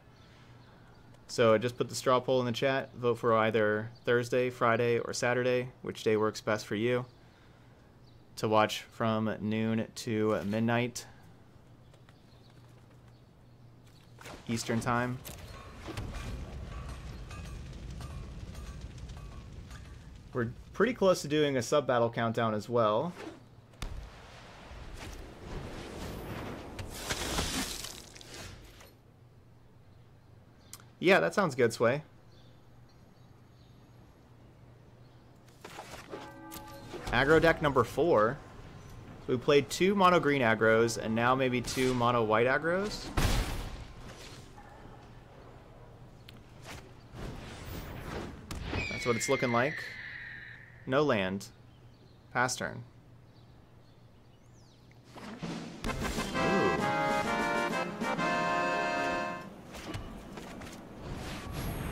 So just put the straw poll in the chat. Vote for either Thursday, Friday, or Saturday, which day works best for you to watch from noon to midnight Eastern Time. We're pretty close to doing a sub-battle countdown as well. Yeah, that sounds good, Sway. Aggro deck number four. So we played two mono green aggros and now maybe two mono white aggros. That's what it's looking like. No land. Pass turn.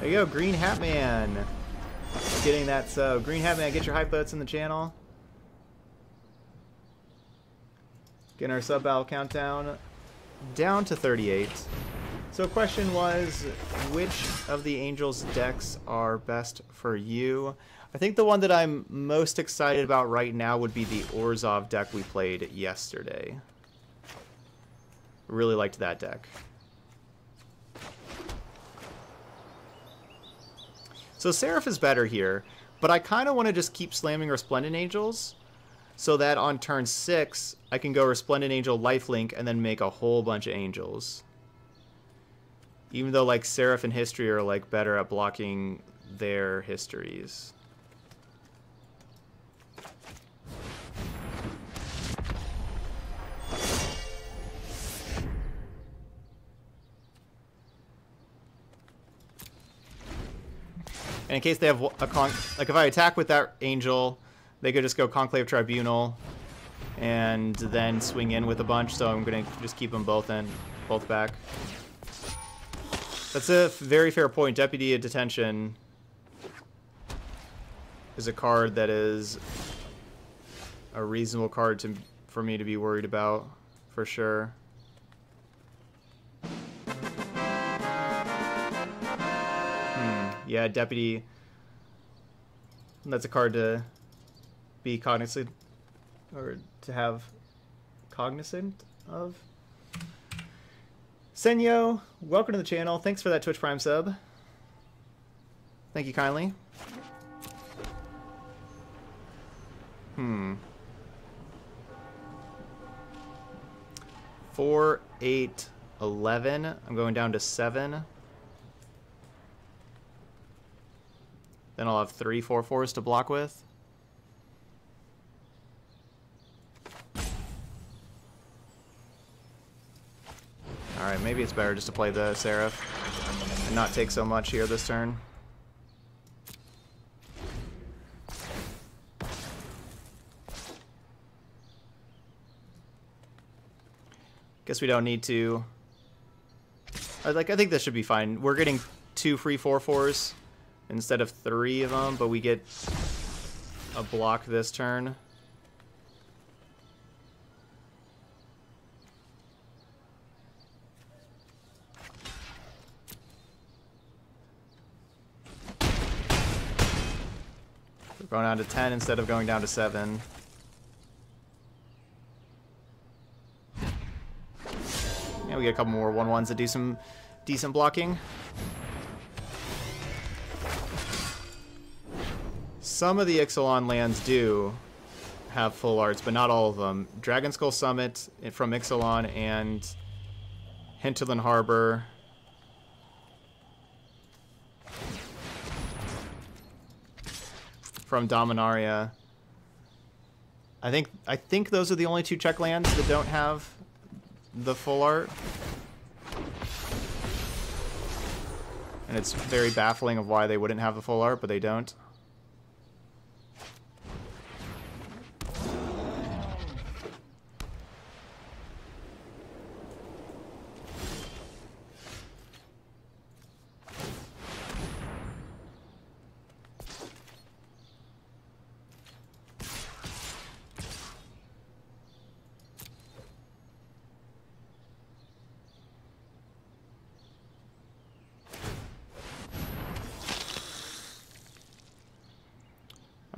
There you go, Green Hat Man. Getting that so. Green Hat Man, get your hype votes in the channel. Getting our sub battle countdown down to 38. So question was, which of the Angels decks are best for you? I think the one that I'm most excited about right now would be the Orzhov deck we played yesterday. Really liked that deck. So Seraph is better here, but I kind of want to just keep slamming Resplendent Angels so that on turn 6, I can go Resplendent Angel Lifelink and then make a whole bunch of Angels. Even though like Seraph and History are like better at blocking their histories. And in case they have a con like if I attack with that angel, they could just go Conclave Tribunal and then swing in with a bunch. So I'm gonna just keep them both in, both back. That's a very fair point. Deputy of Detention is a card that is a reasonable card to for me to be worried about, for sure. Yeah, Deputy. That's a card to be cognizant, or to have cognizant of. Senyo, welcome to the channel. Thanks for that Twitch Prime sub. Thank you kindly. Hmm. Four, eight, eleven. I'm going down to seven. Then I'll have three four fours to block with. Alright, maybe it's better just to play the Seraph and not take so much here this turn. Guess we don't need to. I like. I think this should be fine. We're getting two free four fours instead of three of them, but we get a block this turn. We're going down to 10 instead of going down to 7. Yeah, we get a couple more 1-1s that do some decent blocking. Some of the Ixalan lands do have full arts, but not all of them. Dragonskull Summit from Ixalan and Hinterland Harbor. From Dominaria. I think I think those are the only two check lands that don't have the full art. And it's very baffling of why they wouldn't have the full art, but they don't.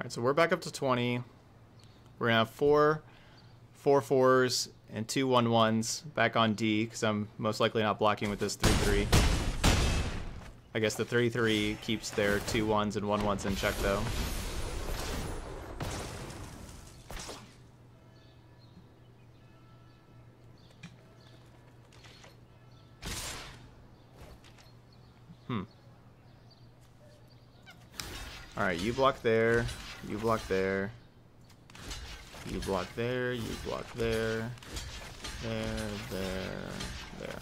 Alright, so we're back up to 20. We're to have four four fours and two one ones back on D, because I'm most likely not blocking with this 3-3. I guess the 3-3 keeps their two ones and one ones in check, though. Hmm. Alright, you block there. You block there. You block there, you block there. There, there, there.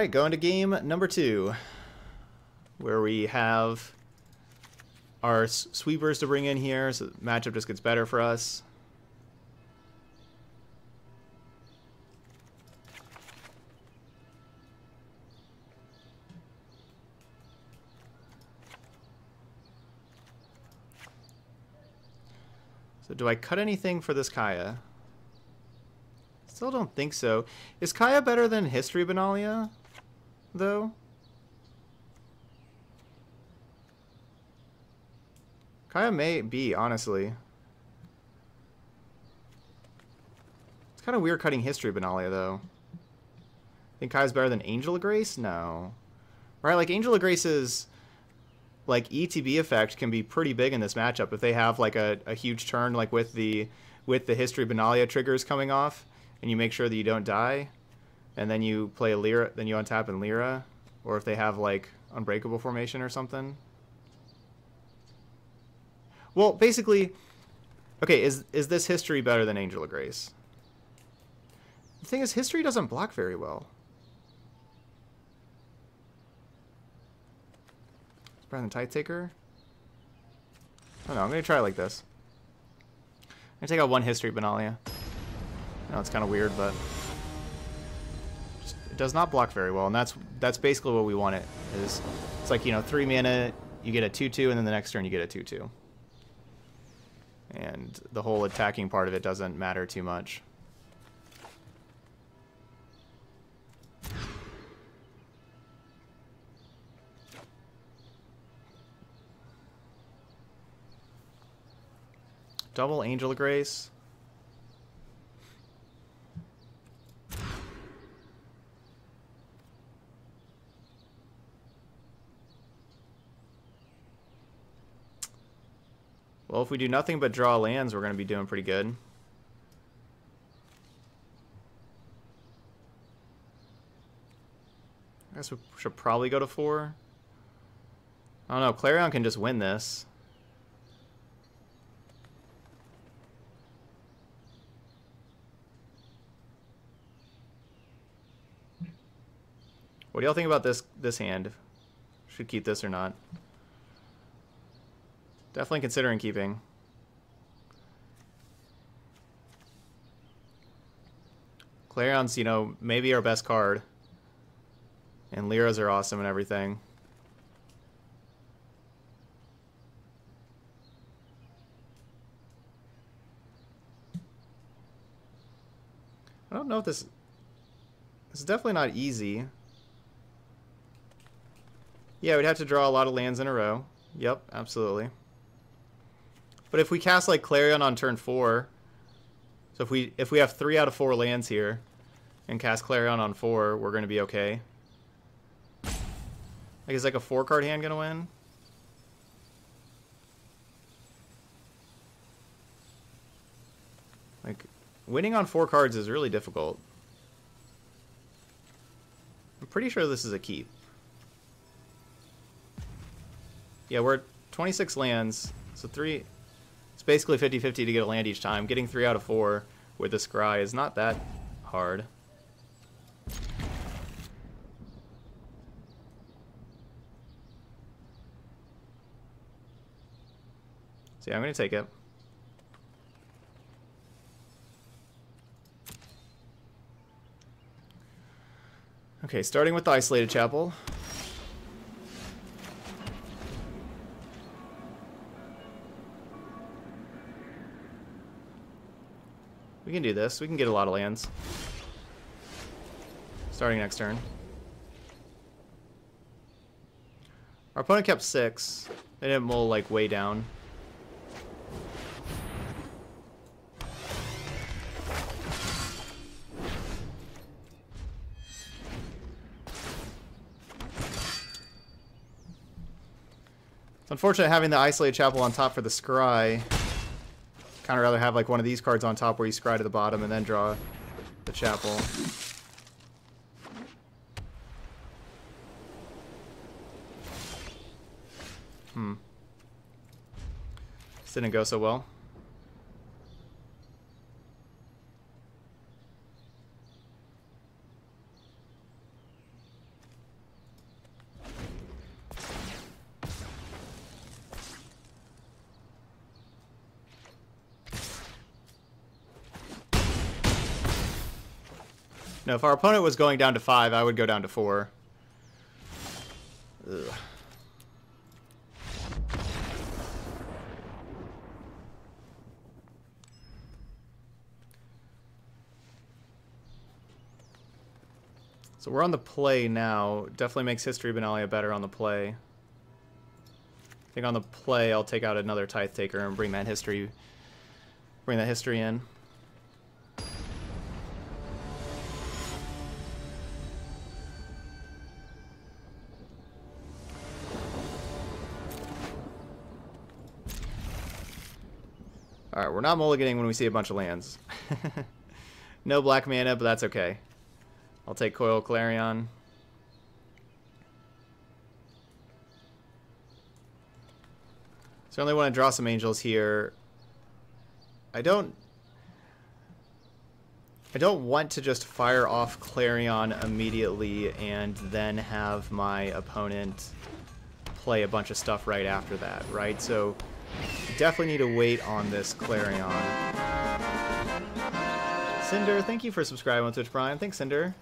Right, going to game number two, where we have our sweepers to bring in here, so the matchup just gets better for us. So do I cut anything for this Kaya? Still don't think so. Is Kaya better than History Benalia, though? Kaya may be, honestly. It's kind of weird cutting History Benalia, though. Think Kaya's better than Angel of Grace? No. Right, like Angel of Grace's like ETB effect can be pretty big in this matchup if they have like a, a huge turn like with the with the History Benalia triggers coming off and you make sure that you don't die, and then you play a Lyra, then you untap in Lyra, or if they have like Unbreakable formation or something. Well, basically, okay, is is this history better than Angel of Grace? The thing is, history doesn't block very well. It's better than Tithe Taker. I don't know. I'm gonna try it like this. I'm gonna take out one history Benalia. I know it's kind of weird, but does not block very well, and that's that's basically what we want it. Is it's like you know three mana, you get a two two, and then the next turn you get a two two. And the whole attacking part of it doesn't matter too much. Double Angel Grace. Well, if we do nothing but draw lands, we're going to be doing pretty good. I guess we should probably go to four. I don't know. Clarion can just win this. What do y'all think about this this hand? Should keep this or not? Definitely considering keeping. Clarion's, you know, maybe our best card. And Lyras are awesome and everything. I don't know if this... This is definitely not easy. Yeah, we'd have to draw a lot of lands in a row. Yep, absolutely. But if we cast like Clarion on turn four, so if we if we have three out of four lands here, and cast Clarion on four, we're gonna be okay. Like is like a four card hand gonna win? Like winning on four cards is really difficult. I'm pretty sure this is a keep. Yeah, we're at 26 lands, so three it's basically 50-50 to get a land each time. Getting three out of four with the scry is not that hard. So yeah, I'm going to take it. Okay, starting with the Isolated Chapel. We can do this. We can get a lot of lands. Starting next turn. Our opponent kept six. They didn't mull, like, way down. It's unfortunate having the Isolated Chapel on top for the Scry kind of rather have like one of these cards on top where you scry to the bottom and then draw the chapel. Hmm. This didn't go so well. No, if our opponent was going down to five, I would go down to four. Ugh. So we're on the play now. Definitely makes History Benalia better on the play. I think on the play, I'll take out another Tithe Taker and bring that history, bring that history in. We're not mulliganing when we see a bunch of lands. no black mana, but that's okay. I'll take Coil Clarion. Certainly want to draw some angels here. I don't... I don't want to just fire off Clarion immediately and then have my opponent play a bunch of stuff right after that, right? So Definitely need to wait on this Clarion. Cinder, thank you for subscribing on Twitch Prime. Thanks, Cinder.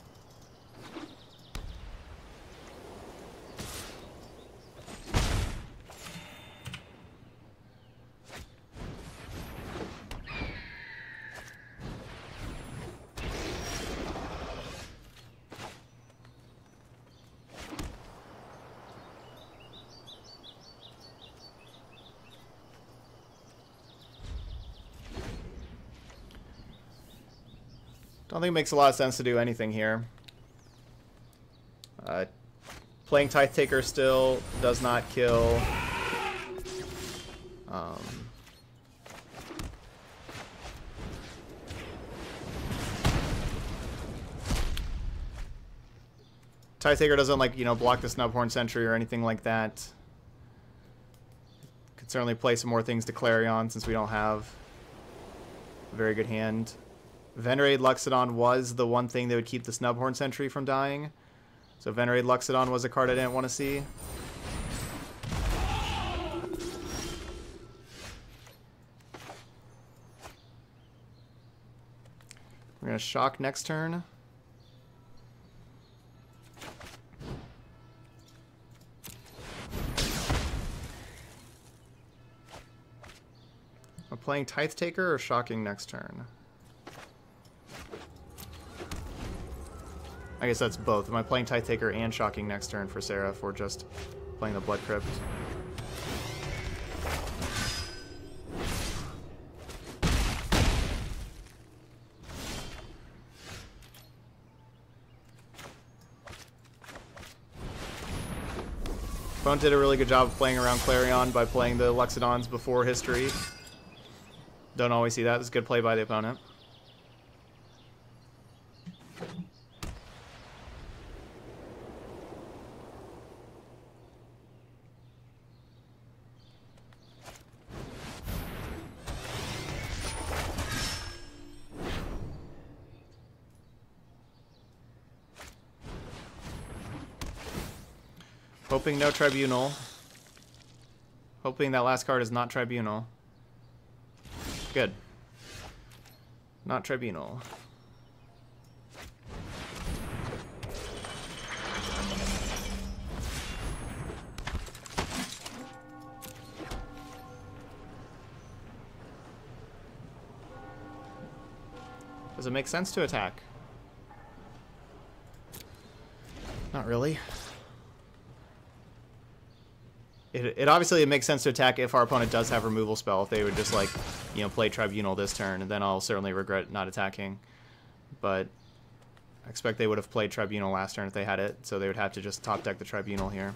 I don't think it makes a lot of sense to do anything here. Uh, playing Tithe Taker still does not kill. Um, Tithe Taker doesn't like, you know, block the Snubhorn Sentry or anything like that. Could certainly play some more things to Clarion since we don't have a very good hand. Venerate Loxodon was the one thing that would keep the Snubhorn Sentry from dying. So Venerate Loxodon was a card I didn't want to see. We're going to shock next turn. I'm playing Tithe Taker or shocking next turn? I guess that's both. Am I playing Tithe Taker and shocking next turn for Seraph for just playing the Blood Crypt? Opponent did a really good job of playing around Clarion by playing the Loxodons before history. Don't always see that. It's a good play by the opponent. Hoping no Tribunal. Hoping that last card is not Tribunal. Good. Not Tribunal. Does it make sense to attack? Not really. It, it obviously it makes sense to attack if our opponent does have removal spell. If they would just like, you know, play Tribunal this turn, then I'll certainly regret not attacking. But I expect they would have played Tribunal last turn if they had it, so they would have to just top deck the Tribunal here.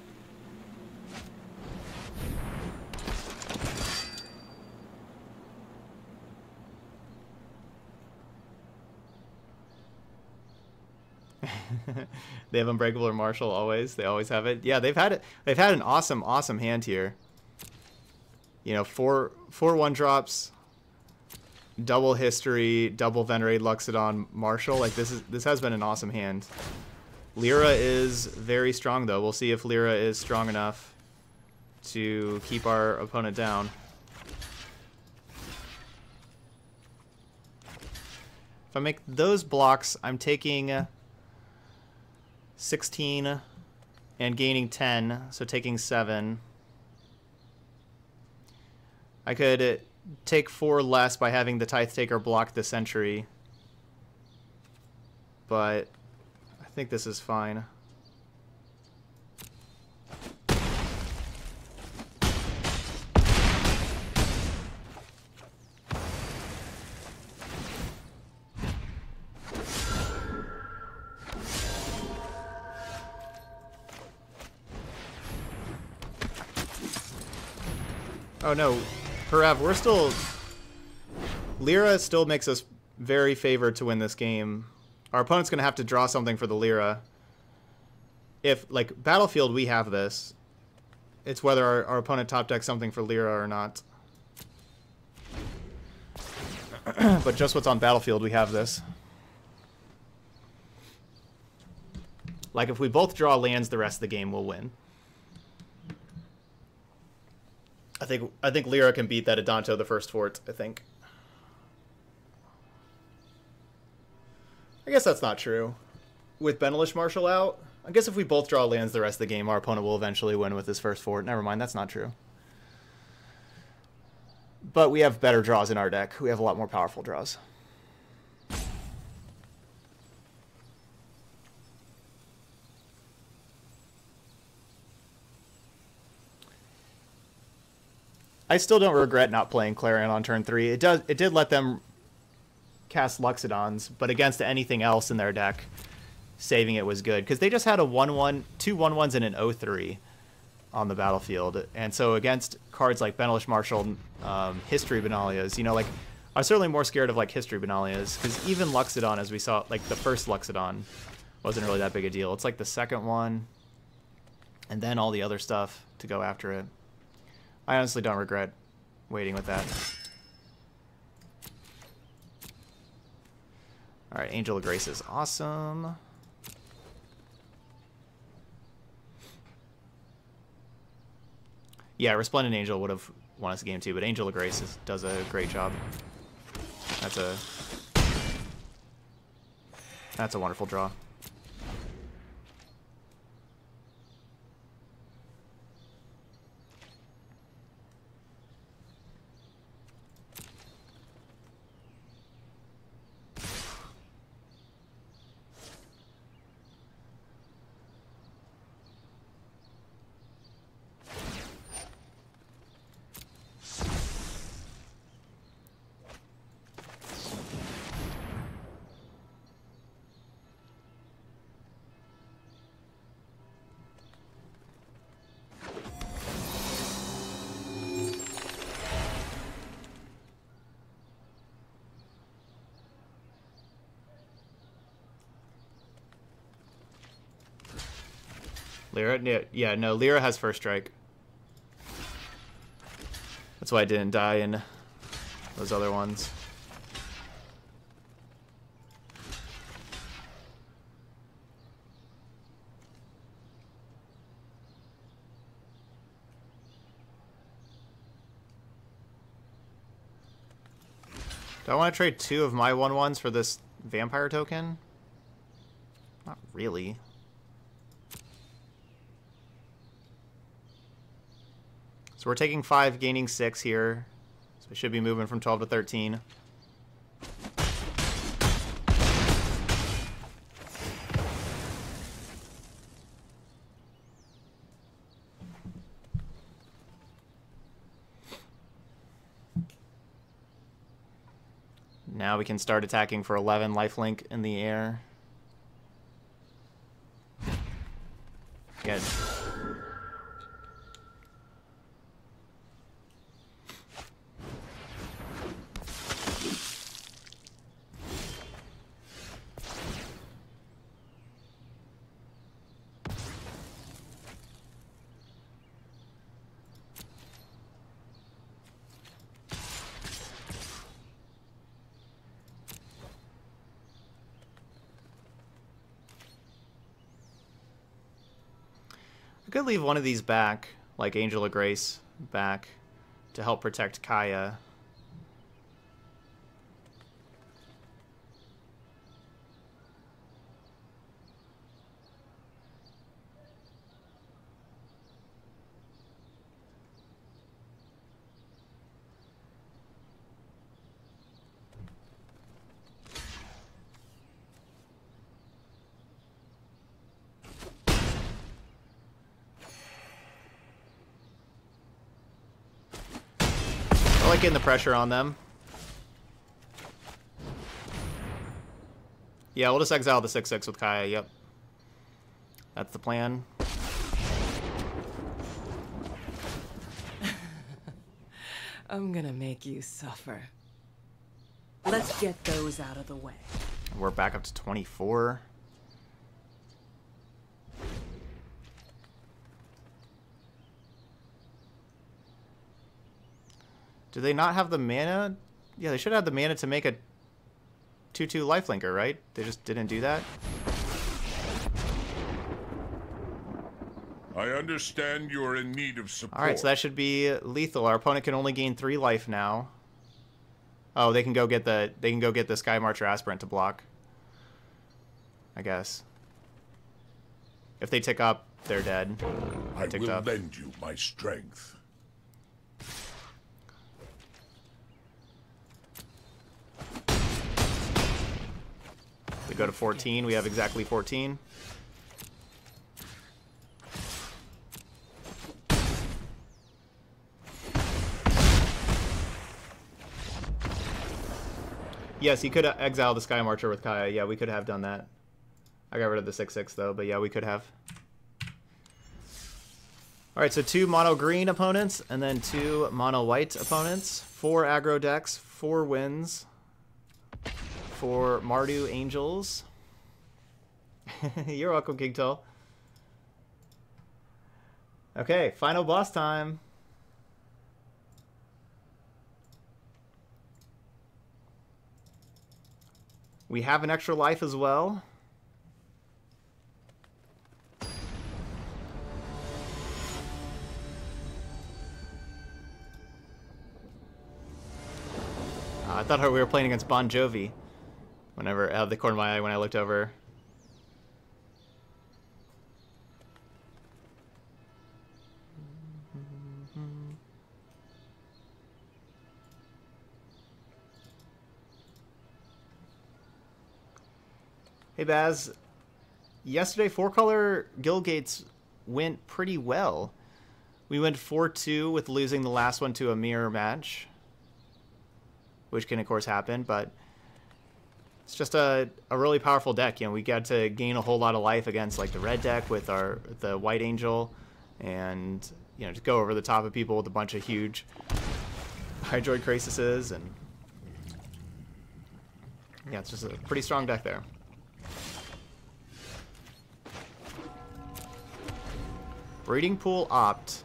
they have Unbreakable or Marshal always. They always have it. Yeah, they've had it. They've had an awesome, awesome hand here. You know, four four one drops, double history, double venerate Loxodon Marshall. Like this is this has been an awesome hand. Lyra is very strong though. We'll see if Lyra is strong enough to keep our opponent down. If I make those blocks, I'm taking 16 and gaining 10, so taking 7. I could take 4 less by having the Tithe Taker block the Sentry. But I think this is fine. Oh no, Parav, we're still... Lyra still makes us very favored to win this game. Our opponent's going to have to draw something for the Lyra. If, like, Battlefield, we have this. It's whether our, our opponent top decks something for Lyra or not. but just what's on Battlefield, we have this. Like, if we both draw lands the rest of the game, we'll win. I think I think Lyra can beat that Adanto the first fort, I think. I guess that's not true. With Benalish Marshal out, I guess if we both draw lands the rest of the game, our opponent will eventually win with his first fort. Never mind, that's not true. But we have better draws in our deck. We have a lot more powerful draws. I still don't regret not playing Clarion on turn three. It does. It did let them cast Loxodons, but against anything else in their deck, saving it was good because they just had a one one, two one ones and an 0-3 on the battlefield, and so against cards like Benalish Marshal, um, History Benalias, you know, like I'm certainly more scared of like History Benalias because even Loxodon, as we saw, like the first Loxodon, wasn't really that big a deal. It's like the second one, and then all the other stuff to go after it. I honestly don't regret waiting with that. Alright, Angel of Grace is awesome. Yeah, Resplendent Angel would have won us a game too, but Angel of Grace is, does a great job. That's a that's a wonderful draw. Lyra? Yeah, no, Lyra has first strike. That's why I didn't die in those other ones. Do I want to trade two of my 1-1s for this vampire token? Not really. So we're taking 5, gaining 6 here. So we should be moving from 12 to 13. Now we can start attacking for 11 lifelink in the air. Good. Could leave one of these back, like Angel of Grace back, to help protect Kaya. Getting the pressure on them. Yeah, we'll just exile the 6-6 with Kaya, yep. That's the plan. I'm gonna make you suffer. Let's get those out of the way. We're back up to 24. Do they not have the mana? Yeah, they should have the mana to make a 2-2 lifelinker, right? They just didn't do that? I understand you're in need of support. Alright, so that should be lethal. Our opponent can only gain 3 life now. Oh, they can go get the they can go get the Skymarcher Aspirant to block. I guess. If they tick up, they're dead. I will up. lend you my strength. We go to 14. We have exactly 14. Yes, he could uh, exile the Skymarcher with Kaya. Yeah, we could have done that. I got rid of the 6-6 though, but yeah, we could have. Alright, so two mono green opponents and then two mono white opponents. Four aggro decks, four wins for Mardu Angels. You're welcome, King Tull. Okay, final boss time. We have an extra life as well. Uh, I thought we were playing against Bon Jovi. Whenever out of the corner of my eye when I looked over. Hey Baz, yesterday four color Guildgates went pretty well. We went 4-2 with losing the last one to a mirror match. Which can of course happen, but it's just a, a really powerful deck. You know, we got to gain a whole lot of life against like the red deck with our the white angel and you know, just go over the top of people with a bunch of huge Hydroid Krasises and yeah, it's just a pretty strong deck there. Breeding Pool Opt.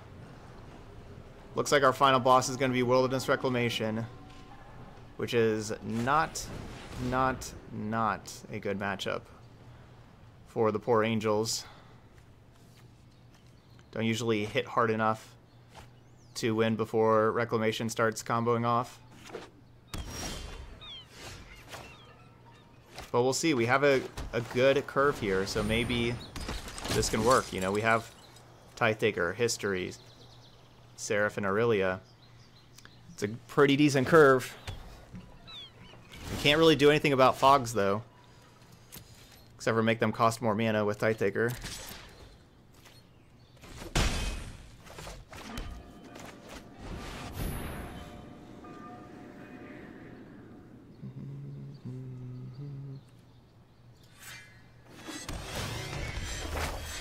Looks like our final boss is going to be Wilderness Reclamation, which is not, not, not a good matchup for the poor Angels. Don't usually hit hard enough to win before Reclamation starts comboing off. But we'll see. We have a, a good curve here, so maybe this can work. You know, we have Tithe History, Seraph, and Aurelia. It's a pretty decent curve. We can't really do anything about Fogs, though. Except for make them cost more mana with Tithe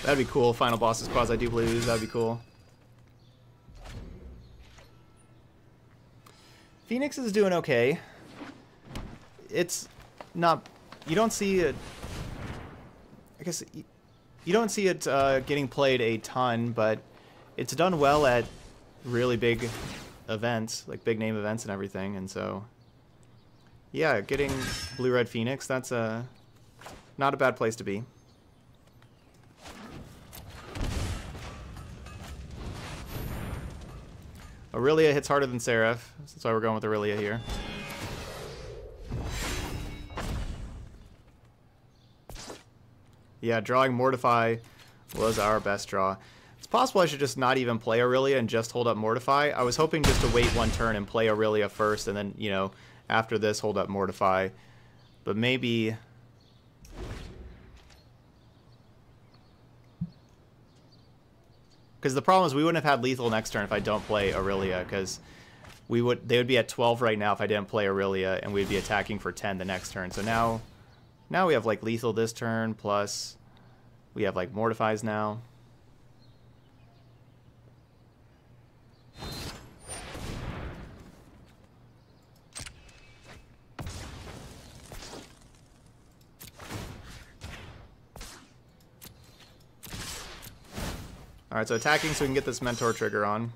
That'd be cool. Final boss is Quasi Do Blues. That'd be cool. Phoenix is doing okay. It's not... You don't see it... I guess... You don't see it uh, getting played a ton, but it's done well at really big events, like big name events and everything, and so... Yeah, getting Blue-Red Phoenix, that's a... Not a bad place to be. Aurelia hits harder than Seraph. That's why we're going with Aurelia here. Yeah, drawing Mortify was our best draw. It's possible I should just not even play Aurelia and just hold up Mortify. I was hoping just to wait one turn and play Aurelia first, and then, you know, after this, hold up Mortify. But maybe Because the problem is we wouldn't have had lethal next turn if I don't play Aurelia, because we would they would be at 12 right now if I didn't play Aurelia, and we'd be attacking for 10 the next turn. So now, now we have like lethal this turn, plus we have like mortifies now. Alright, so attacking so we can get this Mentor trigger on.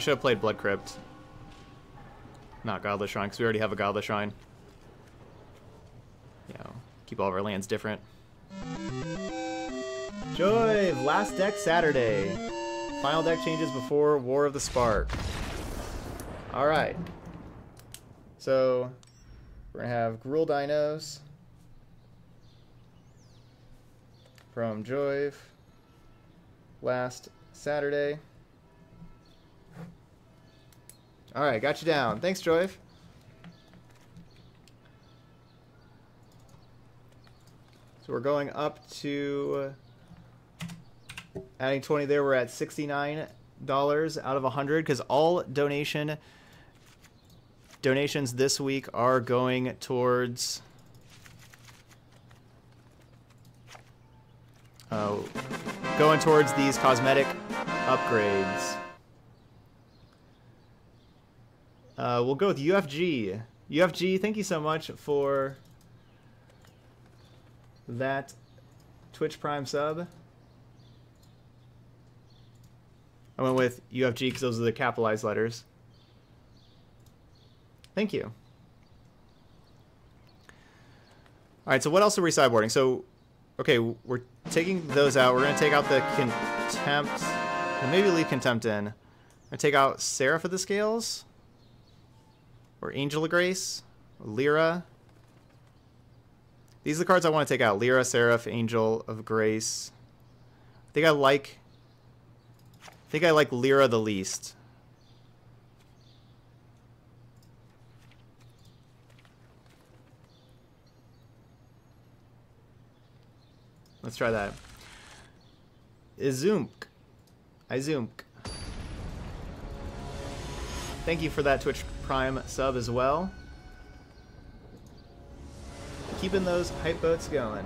Should have played Blood Crypt. Not Godless Shrine, because we already have a Godless Shrine. Yeah, keep all of our lands different. Joy, last deck Saturday. Final deck changes before War of the Spark. Alright. So, we're going to have Gruul Dinos from Joyve last Saturday. Alright, got you down. Thanks, Joyve. So we're going up to... Uh, adding 20 there, we're at $69 out of 100 because all donation donations this week are going towards... Uh, going towards these cosmetic upgrades. Uh, we'll go with UFG. UFG, thank you so much for that Twitch Prime sub. I went with UFG because those are the capitalized letters. Thank you. All right, so what else are we sideboarding? So, okay, we're taking those out. We're going to take out the Contempt. maybe leave Contempt in. To take out Seraph of the Scales. Or Angel of Grace. Lyra. These are the cards I want to take out. Lyra, Seraph, Angel of Grace. I think I like... I think I like Lyra the least. Let's try that. Izumk. Izumk. Thank you for that Twitch Prime sub as well. Keeping those hype boats going.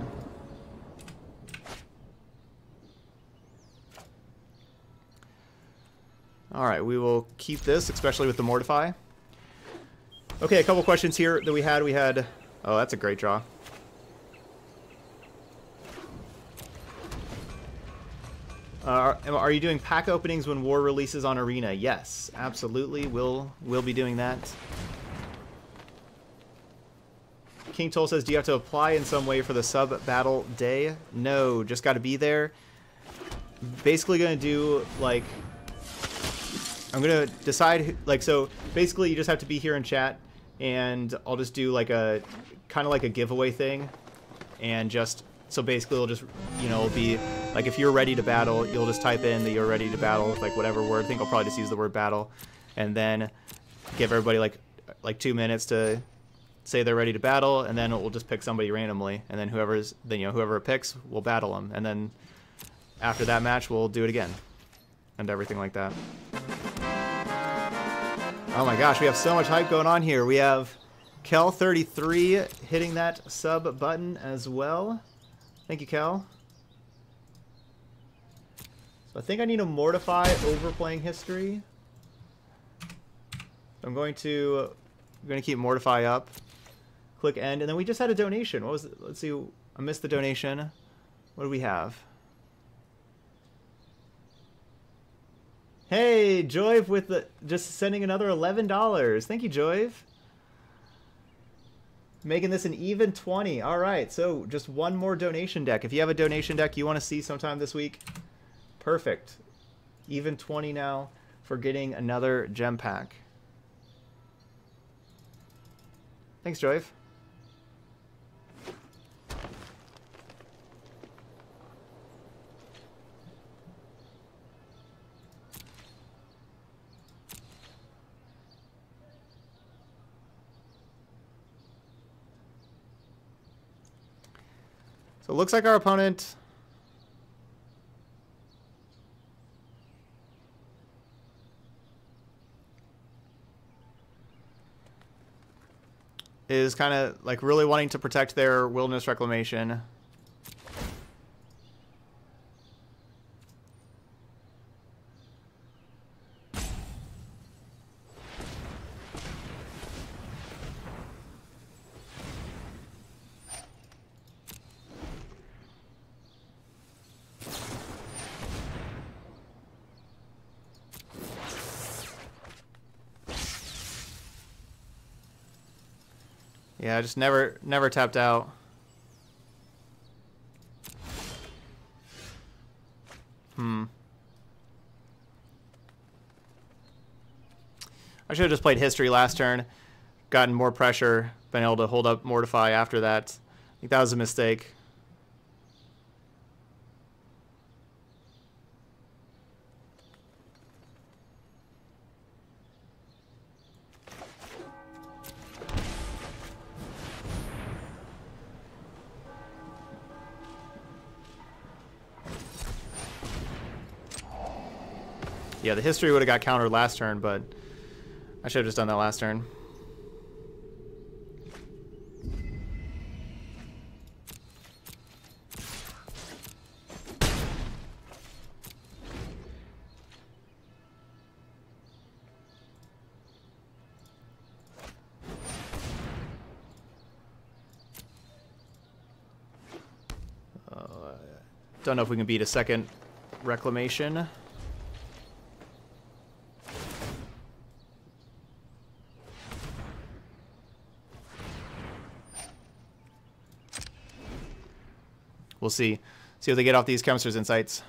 Alright, we will keep this, especially with the Mortify. Okay, a couple questions here that we had. We had... Oh, that's a great draw. Uh, are you doing pack openings when War releases on Arena? Yes, absolutely. We'll we'll be doing that. King Toll says, do you have to apply in some way for the sub battle day? No, just got to be there. Basically going to do like I'm going to decide like so basically you just have to be here in chat and I'll just do like a kind of like a giveaway thing and just so basically it'll just you know be like if you're ready to battle, you'll just type in that you're ready to battle like whatever word. I think I'll probably just use the word battle, and then give everybody like like two minutes to say they're ready to battle, and then we'll just pick somebody randomly, and then whoever's then you know whoever picks, we'll battle them, and then after that match, we'll do it again, and everything like that. Oh my gosh, we have so much hype going on here. We have Kel33 hitting that sub button as well. Thank you, Cal. So I think I need to mortify overplaying history. I'm going to I'm going to keep mortify up. Click end, and then we just had a donation. What was it? Let's see. I missed the donation. What do we have? Hey, Joyve with the just sending another eleven dollars. Thank you, Joyve. Making this an even 20. All right, so just one more donation deck. If you have a donation deck you want to see sometime this week, Perfect. Even 20 now for getting another gem pack. Thanks, Joyve. So it looks like our opponent is kind of like really wanting to protect their wilderness reclamation. Just never never tapped out. Hmm. I should have just played history last turn, gotten more pressure, been able to hold up Mortify after that. I think that was a mistake. Yeah, the history would have got countered last turn, but I should have just done that last turn. Uh, don't know if we can beat a second reclamation. We'll see. See if they get off these Chemist's Insights.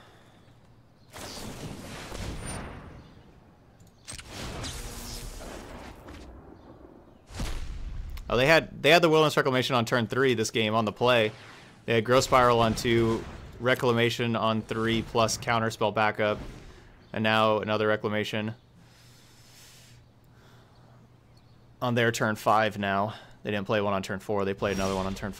Oh, they had they had the Wilderness Reclamation on turn three this game on the play. They had Growth Spiral on two, Reclamation on 3 plus Counterspell backup. And now another Reclamation. On their turn 5 now. They didn't play one on turn 4, they played another one on turn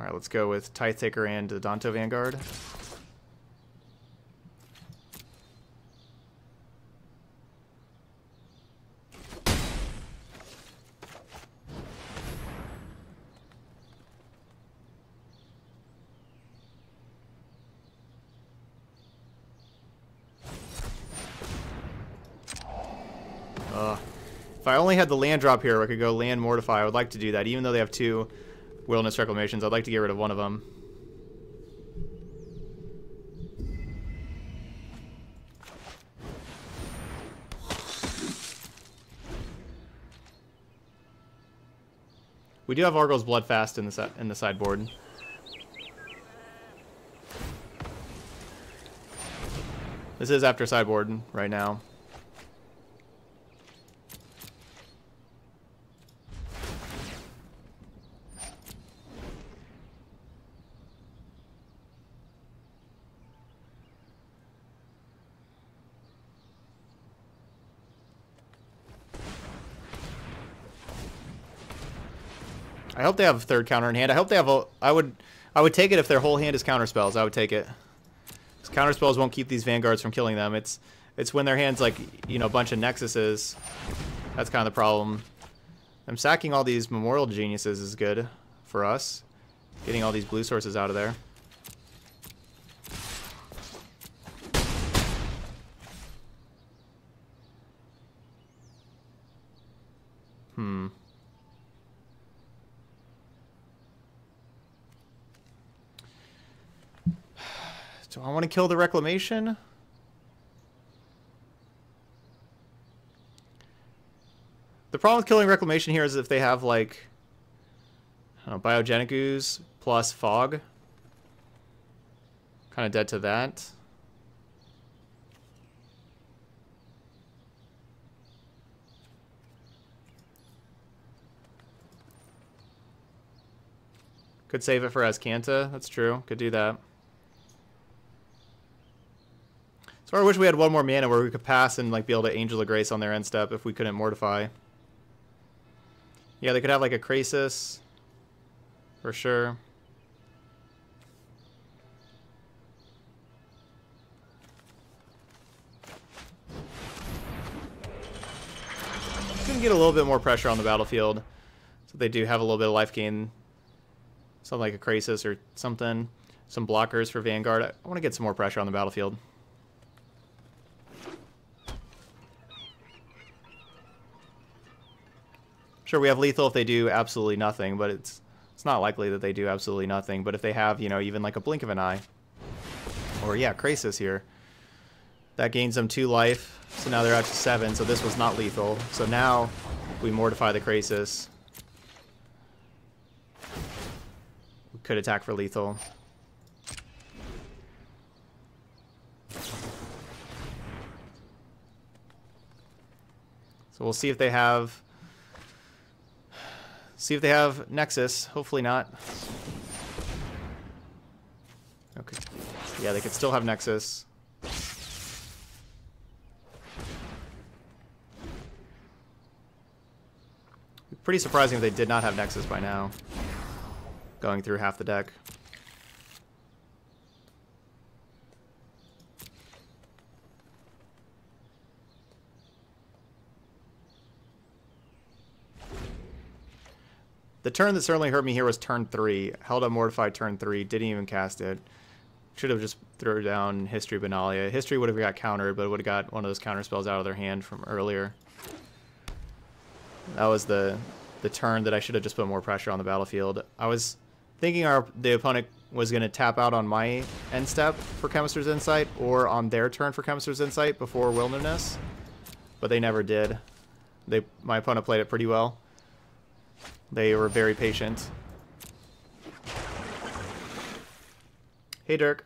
5. Alright, let's go with Taker and the Adanto Vanguard. If I only had the land drop here, I could go land Mortify. I would like to do that, even though they have two wilderness reclamations. I'd like to get rid of one of them. We do have Argo's Bloodfast in the in the sideboard. This is after sideboard right now. Hope they have a third counter in hand. I hope they have a... I would I would take it if their whole hand is counter spells. I would take it. Counter spells won't keep these vanguards from killing them. It's it's when their hand's like, you know, a bunch of nexuses. That's kind of the problem. I'm sacking all these memorial geniuses is good for us. Getting all these blue sources out of there. Hmm. Do I want to kill the Reclamation? The problem with killing Reclamation here is if they have, like, Biogenic Ooze plus Fog. Kind of dead to that. Could save it for Azcanta. That's true. Could do that. So I wish we had one more mana where we could pass and like be able to Angel of Grace on their end step if we couldn't Mortify. Yeah, they could have like a Krasis. For sure. Gonna get a little bit more pressure on the battlefield. So they do have a little bit of life gain. Something like a Krasis or something. Some blockers for Vanguard. I want to get some more pressure on the battlefield. Sure, we have lethal if they do absolutely nothing, but it's it's not likely that they do absolutely nothing. But if they have, you know, even like a blink of an eye, or yeah, Krasis here, that gains them two life. So now they're up to seven. So this was not lethal. So now we mortify the Krasis. We could attack for lethal. So we'll see if they have See if they have Nexus. Hopefully not. Okay. Yeah, they could still have Nexus. Pretty surprising if they did not have Nexus by now. Going through half the deck. The turn that certainly hurt me here was turn 3. Held up Mortified turn 3, didn't even cast it. Should have just thrown down History Benalia. History would have got countered, but it would have got one of those counter spells out of their hand from earlier. That was the the turn that I should have just put more pressure on the battlefield. I was thinking our the opponent was going to tap out on my end step for Chemist's Insight or on their turn for Chemist's Insight before Wilderness, but they never did. They My opponent played it pretty well. They were very patient. Hey, Dirk.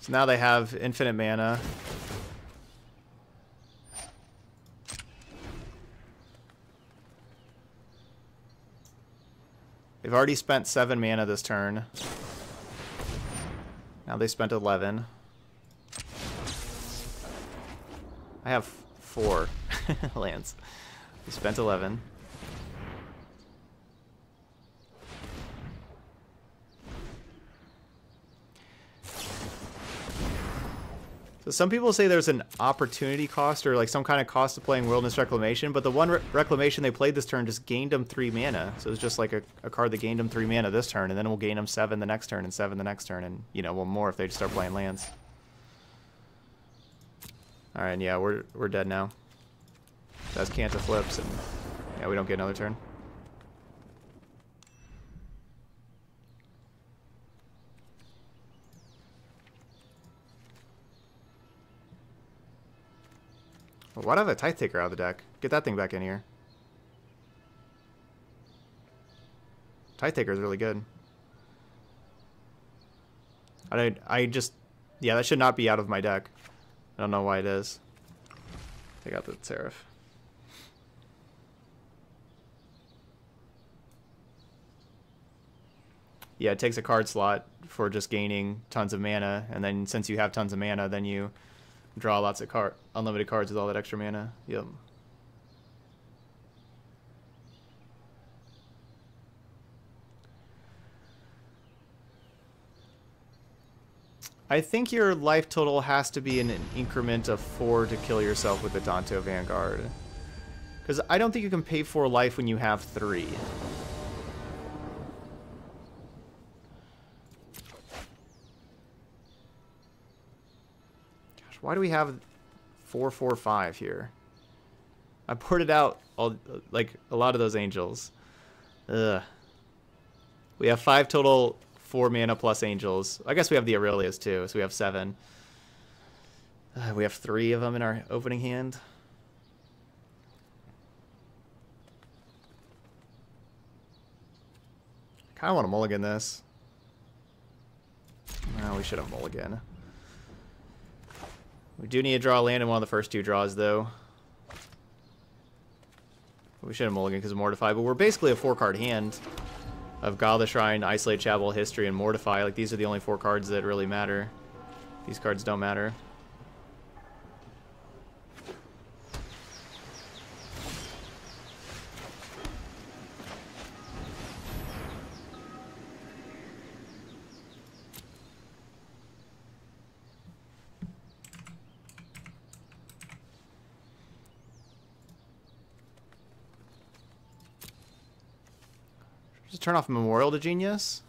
So now they have infinite mana. They've already spent 7 mana this turn. Now they spent 11. I have 4 lands. They spent 11. So some people say there's an opportunity cost or like some kind of cost of playing Wilderness Reclamation, but the one re Reclamation they played this turn just gained them 3 mana. So it's just like a, a, card that gained them 3 mana this turn, and then we'll gain them 7 the next turn and 7 the next turn, and, you know, well, more if they just start playing lands. Alright, yeah, we're, we're dead now. That's Kanta flips, and yeah, we don't get another turn. Why do I have a Tithe Taker out of the deck? Get that thing back in here. Tithe Taker is really good. I, I just... Yeah, that should not be out of my deck. I don't know why it is. Take out the Seraph. Yeah, it takes a card slot for just gaining tons of mana, and then since you have tons of mana, then you draw lots of card, unlimited cards with all that extra mana. Yep. I think your life total has to be in an increment of four to kill yourself with the Adanto Vanguard. Because I don't think you can pay four life when you have three. Why do we have 445 here? I ported out all like a lot of those angels. Ugh. We have five total four mana plus angels. I guess we have the Aurelius too, so we have seven. Uh, we have three of them in our opening hand. Kind of want to mulligan this. No, we should have mulligan. We do need to draw a land in one of the first two draws, though. We should have mulligan because of Mortify, but we're basically a four-card hand of Godless Shrine, Isolated Chapel, History, and Mortify. Like, these are the only four cards that really matter. These cards don't matter. Turn off Memorial to Genius.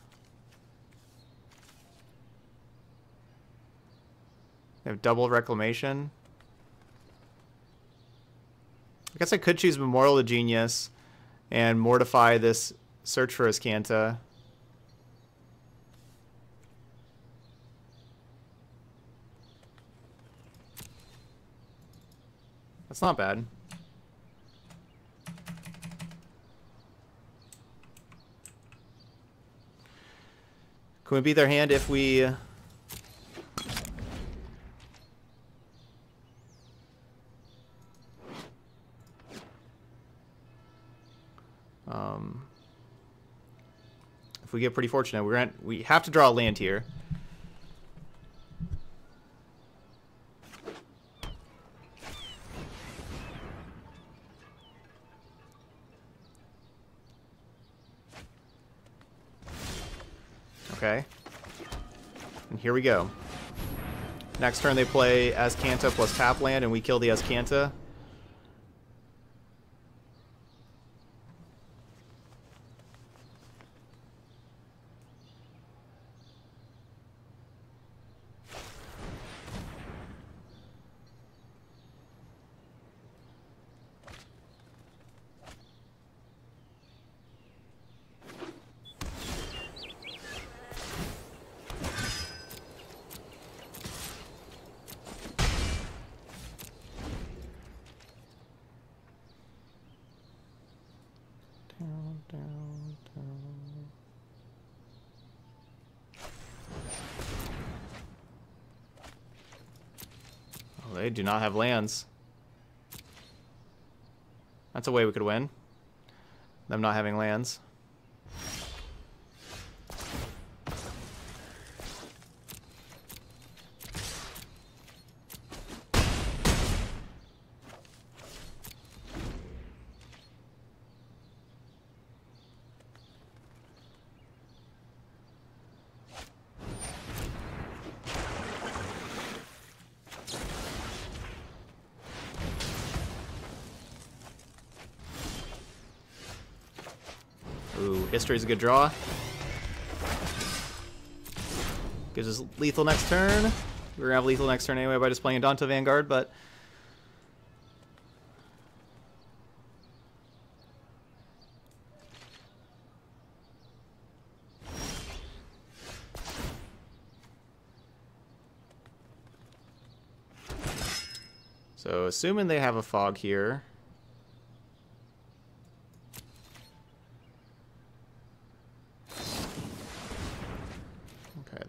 Have double Reclamation. I guess I could choose Memorial to Genius and mortify this search for Azcanta. That's not bad. Can we beat their hand if we... Um, if we get pretty fortunate, we're gonna we have to draw a land here. Okay. And here we go. Next turn they play Azcanta plus tap land, and we kill the Azcanta. They do not have lands. That's a way we could win. Them not having lands. History's a good draw. Gives us lethal next turn. We're gonna have lethal next turn anyway by just playing Adanto Vanguard, but So assuming they have a fog here,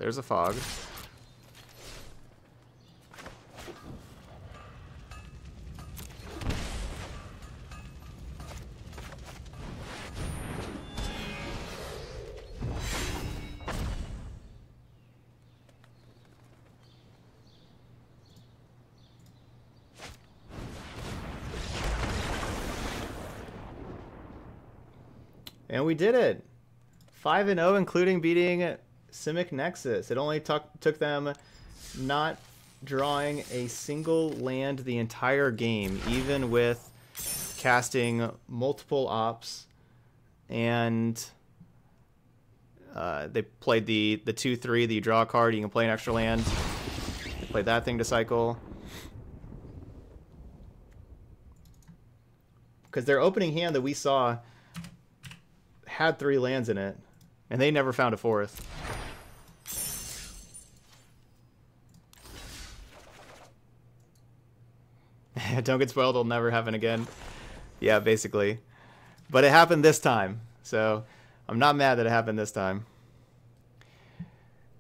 There's a fog. And we did it. 5 and 0 including beating Simic Nexus. It only took took them not drawing a single land the entire game, even with casting multiple ops, and uh, they played the the two three. The draw card. You can play an extra land. They played that thing to cycle. Because their opening hand that we saw had three lands in it, and they never found a fourth. Don't get spoiled, it'll never happen again. Yeah, basically. But it happened this time, so I'm not mad that it happened this time.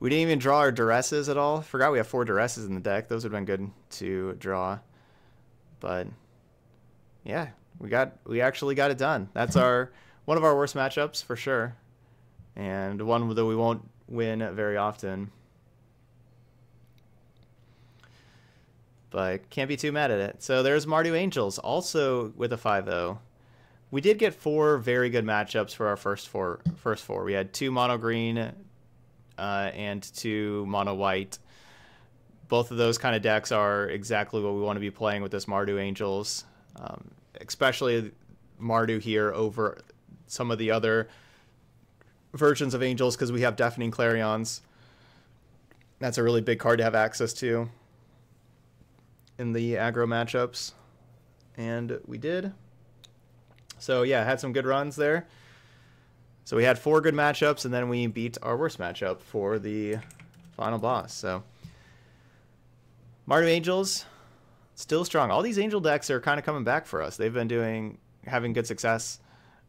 We didn't even draw our duresses at all. Forgot we have four duresses in the deck. Those would have been good to draw. But yeah, we got we actually got it done. That's our one of our worst matchups for sure. And one that we won't win very often. But can't be too mad at it. So there's Mardu Angels, also with a 5-0. We did get four very good matchups for our first four. First four, we had two mono green uh, and two mono white. Both of those kind of decks are exactly what we want to be playing with this Mardu Angels, um, especially Mardu here over some of the other versions of Angels because we have Deafening Clarions. That's a really big card to have access to in the aggro matchups, and we did. So yeah, had some good runs there. So we had four good matchups, and then we beat our worst matchup for the final boss. So Mardu Angels, still strong. All these Angel decks are kind of coming back for us. They've been doing having good success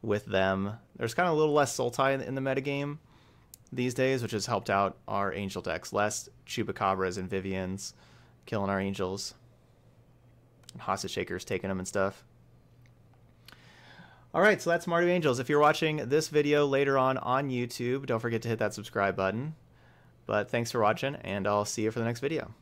with them. There's kind of a little less Sultai in, in the metagame these days, which has helped out our Angel decks. Less Chupacabras and Viviens killing our Angels Hostage Takers taking them and stuff. All right, so that's Mardu Angels. If you're watching this video later on on YouTube, don't forget to hit that subscribe button. But thanks for watching, and I'll see you for the next video.